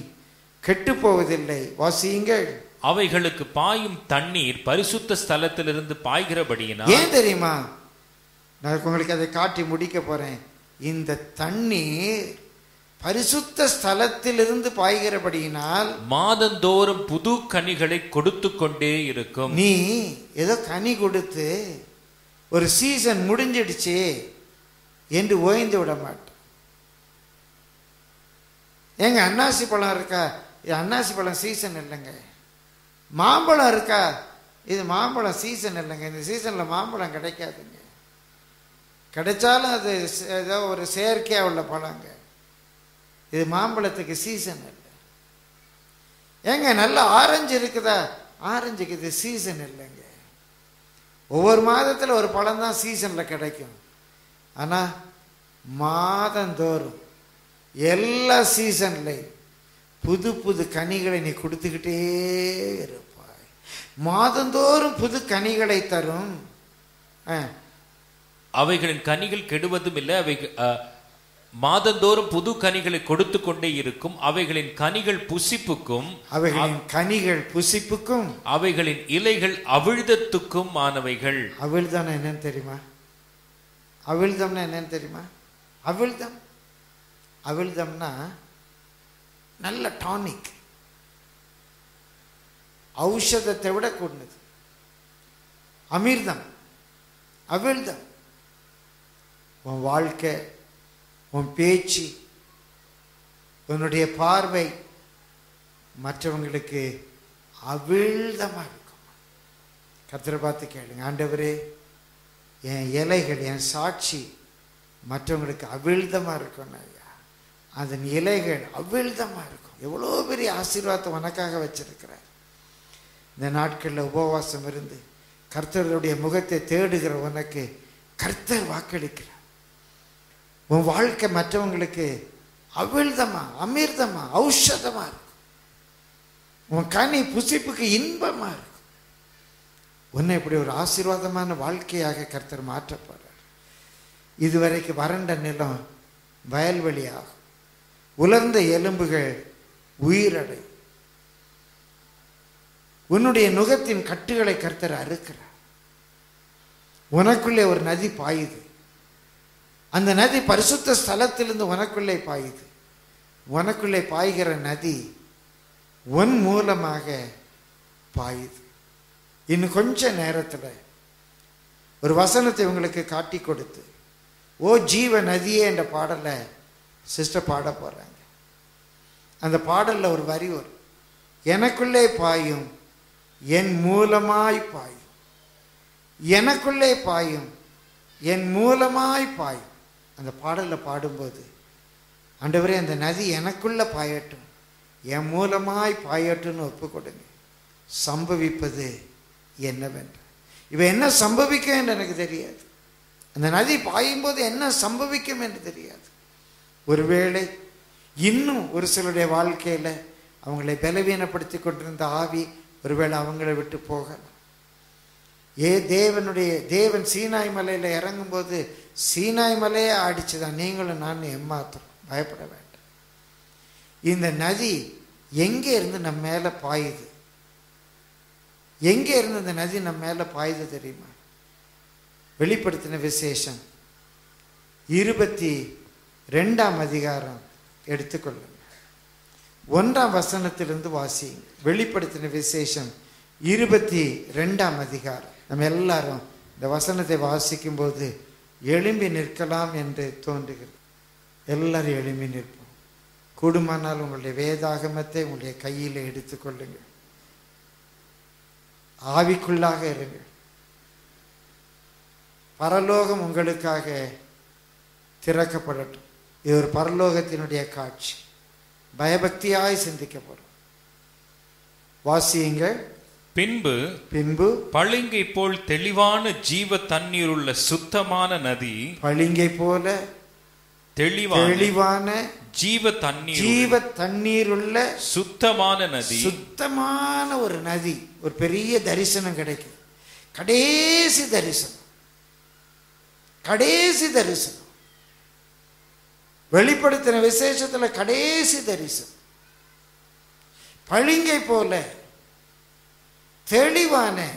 S1: கெட்டு போவதில்லை வாசியுங்கள்.
S2: அவைகளுக்கு பாயும் தண்ணீர் பரிசுத்த ஸ்தலத்திலிருந்து பாய்கிறபடியினால்
S1: ஏன் தெரியுமா? நான் உங்களுக்கு அதை காட்டி முடிக்க போறேன். இந்த தண்ணீர் பரிசுத்த ஸ்தலத்திலிருந்து பாய்கிறபடியினால்
S2: மாதந்தோறும் புது கனிகளை கொடுத்து கொண்டே இருக்கும்.
S1: நீ ஏதோ கனி கொடுத்து ஒரு சீசன் முடிஞ்சிடுச்சு என்று ஓய்ந்து விட மாட்டேன். ஏங்க அன்னாசி பழம் இருக்கா? இது அன்னாசி பழம் சீசன் இல்லைங்க. மாம்பழம் இருக்கா? இது மாம்பழம் சீசன் இல்லைங்க. இந்த சீசனில் மாம்பழம் கிடைக்காதுங்க. கிடைச்சாலும் அது ஏதோ ஒரு செயற்கையாக உள்ள பழங்க. இது மாம்பழத்துக்கு சீசன் இல்லை. ஏங்க நல்ல ஆரஞ்சு இருக்குதா? ஆரஞ்சுக்கு இது சீசன் இல்லைங்க. ஒவ்வொரு மாதத்தில் ஒரு பழம் தான் சீசனில் கிடைக்கும். ஆனால் மாதந்தோறும் எல்லா சீசன்லையும் புது புது கனிகளை நீ கொடுத்துக்கிட்டே இருப்பாய். மாதந்தோறும் புது கனிகளை தரும். ஆ,
S2: அவைகளின் கனிகள் கெடுவதும் இல்லை அவை மாதந்தோறும் புது கனிகளை கொடுத்து கொண்டே இருக்கும். அவைகளின் கனிகள் புசிப்புக்கும்
S1: அவைகளின் கனிகள் புசிப்புக்கும்
S2: அவைகளின் இலைகள் அவிழ்தத்துக்கும் ஆனவைகள்.
S1: அவிழ்தம் என்னன்னு தெரியுமா? அவிழ்தம்னா என்னன்னு தெரியுமா? அவிழ்தம். அவிழ்தம்னா நல்ல டானிக். ஔஷதத்தை விட கூடினது. அமிர்தம். அவிழ்தம். உன் வாழ்க்கை உன் பேச்சு உன்னுடைய பார்வை மற்றவங்களுக்கு அவிழ்தமாக இருக்கும். கத்திர பார்த்து கேளுங்க. ஆண்டவரே என் இலைகள் என் சாட்சி மற்றவங்களுக்கு அவிழ்தமாக இருக்கணும் ஐயா. அதன் இலைகள் அவிழ்தமாக இருக்கும். எவ்வளோ பெரிய ஆசீர்வாதத்தை உனக்காக வச்சிருக்கிறார். இந்த நாட்களில் உபவாசம் இருந்து கர்த்தருடைய முகத்தை தேடுகிற உனக்கு கர்த்தர் வாக்களிக்கிறார். உன் வாழ்க்கை மற்றவங்களுக்கு அவிழ்தமா அமிர்தமா ஔஷதமா இருக்கும் உன் கனி புசிப்புக்கு இன்பமா இருக்கும் உன்னை இப்படி ஒரு ஆசீர்வாதமான வாழ்க்கையாக கருத்தர் மாற்றப்படுறார். இதுவரைக்கு வறண்ட நிலம் வயல்வெளியாகும். உலர்ந்த எலும்புகள் உயிரடை உன்னுடைய நுகத்தின் கட்டுகளை கருத்தர் அறுக்கிறார். உனக்குள்ளே ஒரு நதி பாயுது. அந்த நதி பரிசுத்த ஸ்தலத்திலிருந்து உனக்குள்ளே பாயுது. உனக்குள்ளே பாய்கிற நதி உன் மூலமாக பாயுது. இன்னும் கொஞ்ச நேரத்தில் ஒரு வசனத்தை உங்களுக்கு காட்டி கொடுத்து ஓ ஜீவ நதியே என்ற பாடலை சிஸ்டர் பாட போகிறாங்க அந்த பாடலில் ஒரு வரி வரும். எனக்குள்ளே பாயும் என் மூலமாய் பாயும். எனக்குள்ளே பாயும் என் மூலமாய் பாயும். அந்த பாடலில் பாடும்போது ஆண்டவரே அந்த நதி எனக்குள்ளே பாயட்டும். என் மூலமாய் பாயட்டும்னு ஒப்பு கொடுங்க சம்பவிப்பது என்னவென்று. இவன் என்ன சம்பவிக்கும் என்று எனக்கு தெரியாது. அந்த நதி பாயும்போது என்ன சம்பவிக்கும் என்று தெரியாது. ஒருவேளை இன்னும் ஒரு சிலருடைய வாழ்க்கையில் அவங்களை பலவீனப்படுத்தி கொண்டிருந்த ஆவி ஒருவேளை அவங்கள விட்டு போகலாம். ஏ தேவனுடைய தேவன் சீனாய் மலையில் இறங்கும்போது சீனாய் மலையே ஆடிச்சுதான் நீங்களும் நான் ஏமாத்துறோம். பயப்பட வேண்டாம். இந்த நதி எங்கே இருந்து நம்ம மேலே பாயுது? எங்கே இருந்து இந்த நதி நம்ம மேலே பாயுது தெரியுமா? வெளிப்படுத்தின விசேஷம். இருபத்தி ரெண்டாம் அதிகாரம் எடுத்துக்கொள்ளுங்க. ஒன்றாம் வசனத்திலிருந்து வாசி வெளிப்படுத்தின விசேஷம் இருபத்தி ரெண்டாம் அதிகாரம். நம்ம எல்லாரும் இந்த வசனத்தை வாசிக்கும் போது எழும்பி நிற்கலாம் என்று தோன்றுகிறது. எல்லாரும் எழும்பி நிற்போம். கூடுமானால் உங்களுடைய வேதாகமத்தை உங்களுடைய கையில் எடுத்துக்கொள்ளுங்கள் ஆவிக்குள்ளாக இருங்கள். பரலோகம் உங்களுக்காக திறக்கப்படட்டும். இது ஒரு பரலோகத்தினுடைய காட்சி. பயபக்தியாய் சிந்திக்கப்படும். வாசியுங்கள்.
S2: பின்பு
S1: பின்பு
S2: பளிங்கை போல் தெளிவான ஜீவ தண்ணீருள்ள சுத்தமான நதி
S1: பளிங்கை போல
S2: தெளிவான
S1: தெளிவான
S2: ஜீவ தண்ணீர்
S1: ஜீவ தண்ணீருள்ள
S2: சுத்தமான நதி.
S1: சுத்தமான ஒரு நதி. ஒரு பெரிய தரிசனம் கிடைக்கும். கடைசி தரிசனம். கடைசி தரிசனம். வெளிப்படுத்தின விசேஷத்துல கடைசி தரிசனம். பளிங்கை போல தெளிவான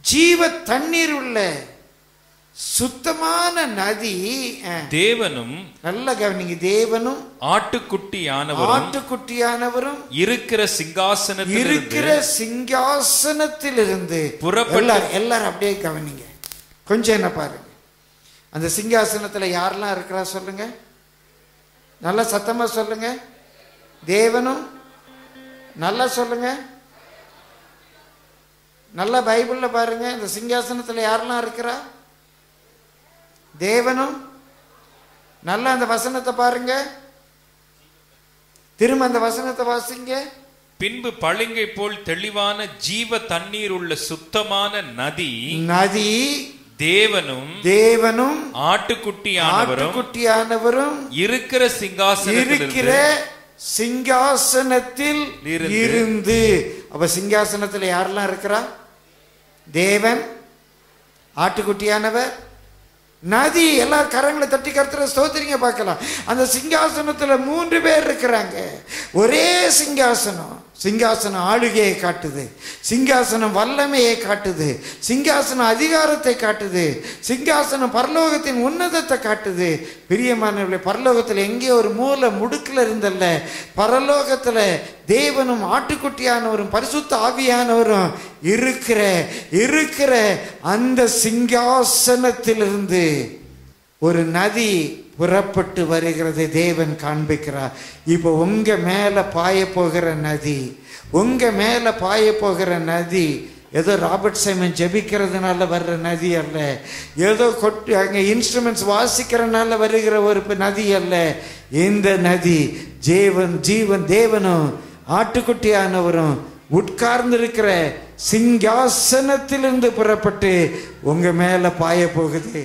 S1: ஜீவ தண்ணீர் உள்ள சுத்தமான நதி
S2: தேவனும்
S1: நல்ல கவனிங்க தேவனும்
S2: ஆட்டுக்குட்டியானவரும்
S1: ஆட்டுக்குட்டியானவரும்
S2: இருக்கிற சிங்காசனத்தில்
S1: இருக்கிற சிங்காசனத்திலிருந்து
S2: புறப்பட்ட-
S1: எல்லாரும் எல்லாரும் அப்படியே கவனிங்க. கொஞ்சம் என்ன பாருங்க. அந்த சிங்காசனத்துல யாரெல்லாம் இருக்கிறா சொல்லுங்க. நல்லா சத்தமா சொல்லுங்க. தேவனும் நல்லா சொல்லுங்க. நல்ல பைபிள்ல பாருங்க இந்த சிங்காசனத்துல யாரெல்லாம் இருக்கிறா? தேவனும். நல்லா அந்த வசனத்தை பாருங்க. திரும்ப அந்த வசனத்தை வாசிங்க.
S2: பின்பு பளிங்கை போல் தெளிவான ஜீவ தண்ணீர் உள்ள சுத்தமான நதி
S1: நதி.
S2: தேவனும்
S1: தேவனும்.
S2: ஆட்டுக்குட்டியானவரும்
S1: ஆட்டுக்குட்டியானவரும்.
S2: இருக்கிற
S1: இருக்கிற
S2: சிங்காசனத்தில். இருந்து.
S1: அப்ப சிங்காசனத்துல யாரெல்லாம் இருக்கிறா? தேவன் ஆட்டுக்குட்டியானவர் நதி எல்லாரும் கரங்களை தட்டி கருத்துற ஸ்தோத்திரிங்க பார்க்கலாம். அந்த சிங்காசனத்தில் மூன்று பேர் இருக்கிறாங்க. ஒரே சிங்காசனம். சிங்காசனம் ஆளுகையை காட்டுது. சிங்காசனம் வல்லமையை காட்டுது. சிங்காசனம் அதிகாரத்தை காட்டுது. சிங்காசனம் பரலோகத்தின் உன்னதத்தை காட்டுது. பிரியமானவர்களே பரலோகத்தில் எங்கேயோ ஒரு மூளை முடுக்கில் இருந்தல்ல. பரலோகத்தில் தேவனும் ஆட்டுக்குட்டியானவரும் பரிசுத்த ஆவியானவரும் இருக்கிற இருக்கிற அந்த சிங்காசனத்திலிருந்து ஒரு நதி புறப்பட்டு வருகிறது தேவன் காண்பிக்கிறார். இப்போ உங்கள் மேலே பாய போகிற நதி உங்கள் மேலே பாய போகிற நதி ஏதோ ராபர்ட் சைமன் ஜெபிக்கிறதுனால வர்ற நதி அல்ல. ஏதோ கொட்டு அங்கே இன்ஸ்ட்ருமெண்ட்ஸ் வாசிக்கிறனால வருகிற ஒரு நதி அல்ல. இந்த நதி ஜீவன் ஜீவன் தேவனும் ஆட்டுக்குட்டியானவரும் உட்கார்ந்திருக்கிற சிங்காசனத்திலிருந்து புறப்பட்டு உங்கள் மேலே பாய போகுது.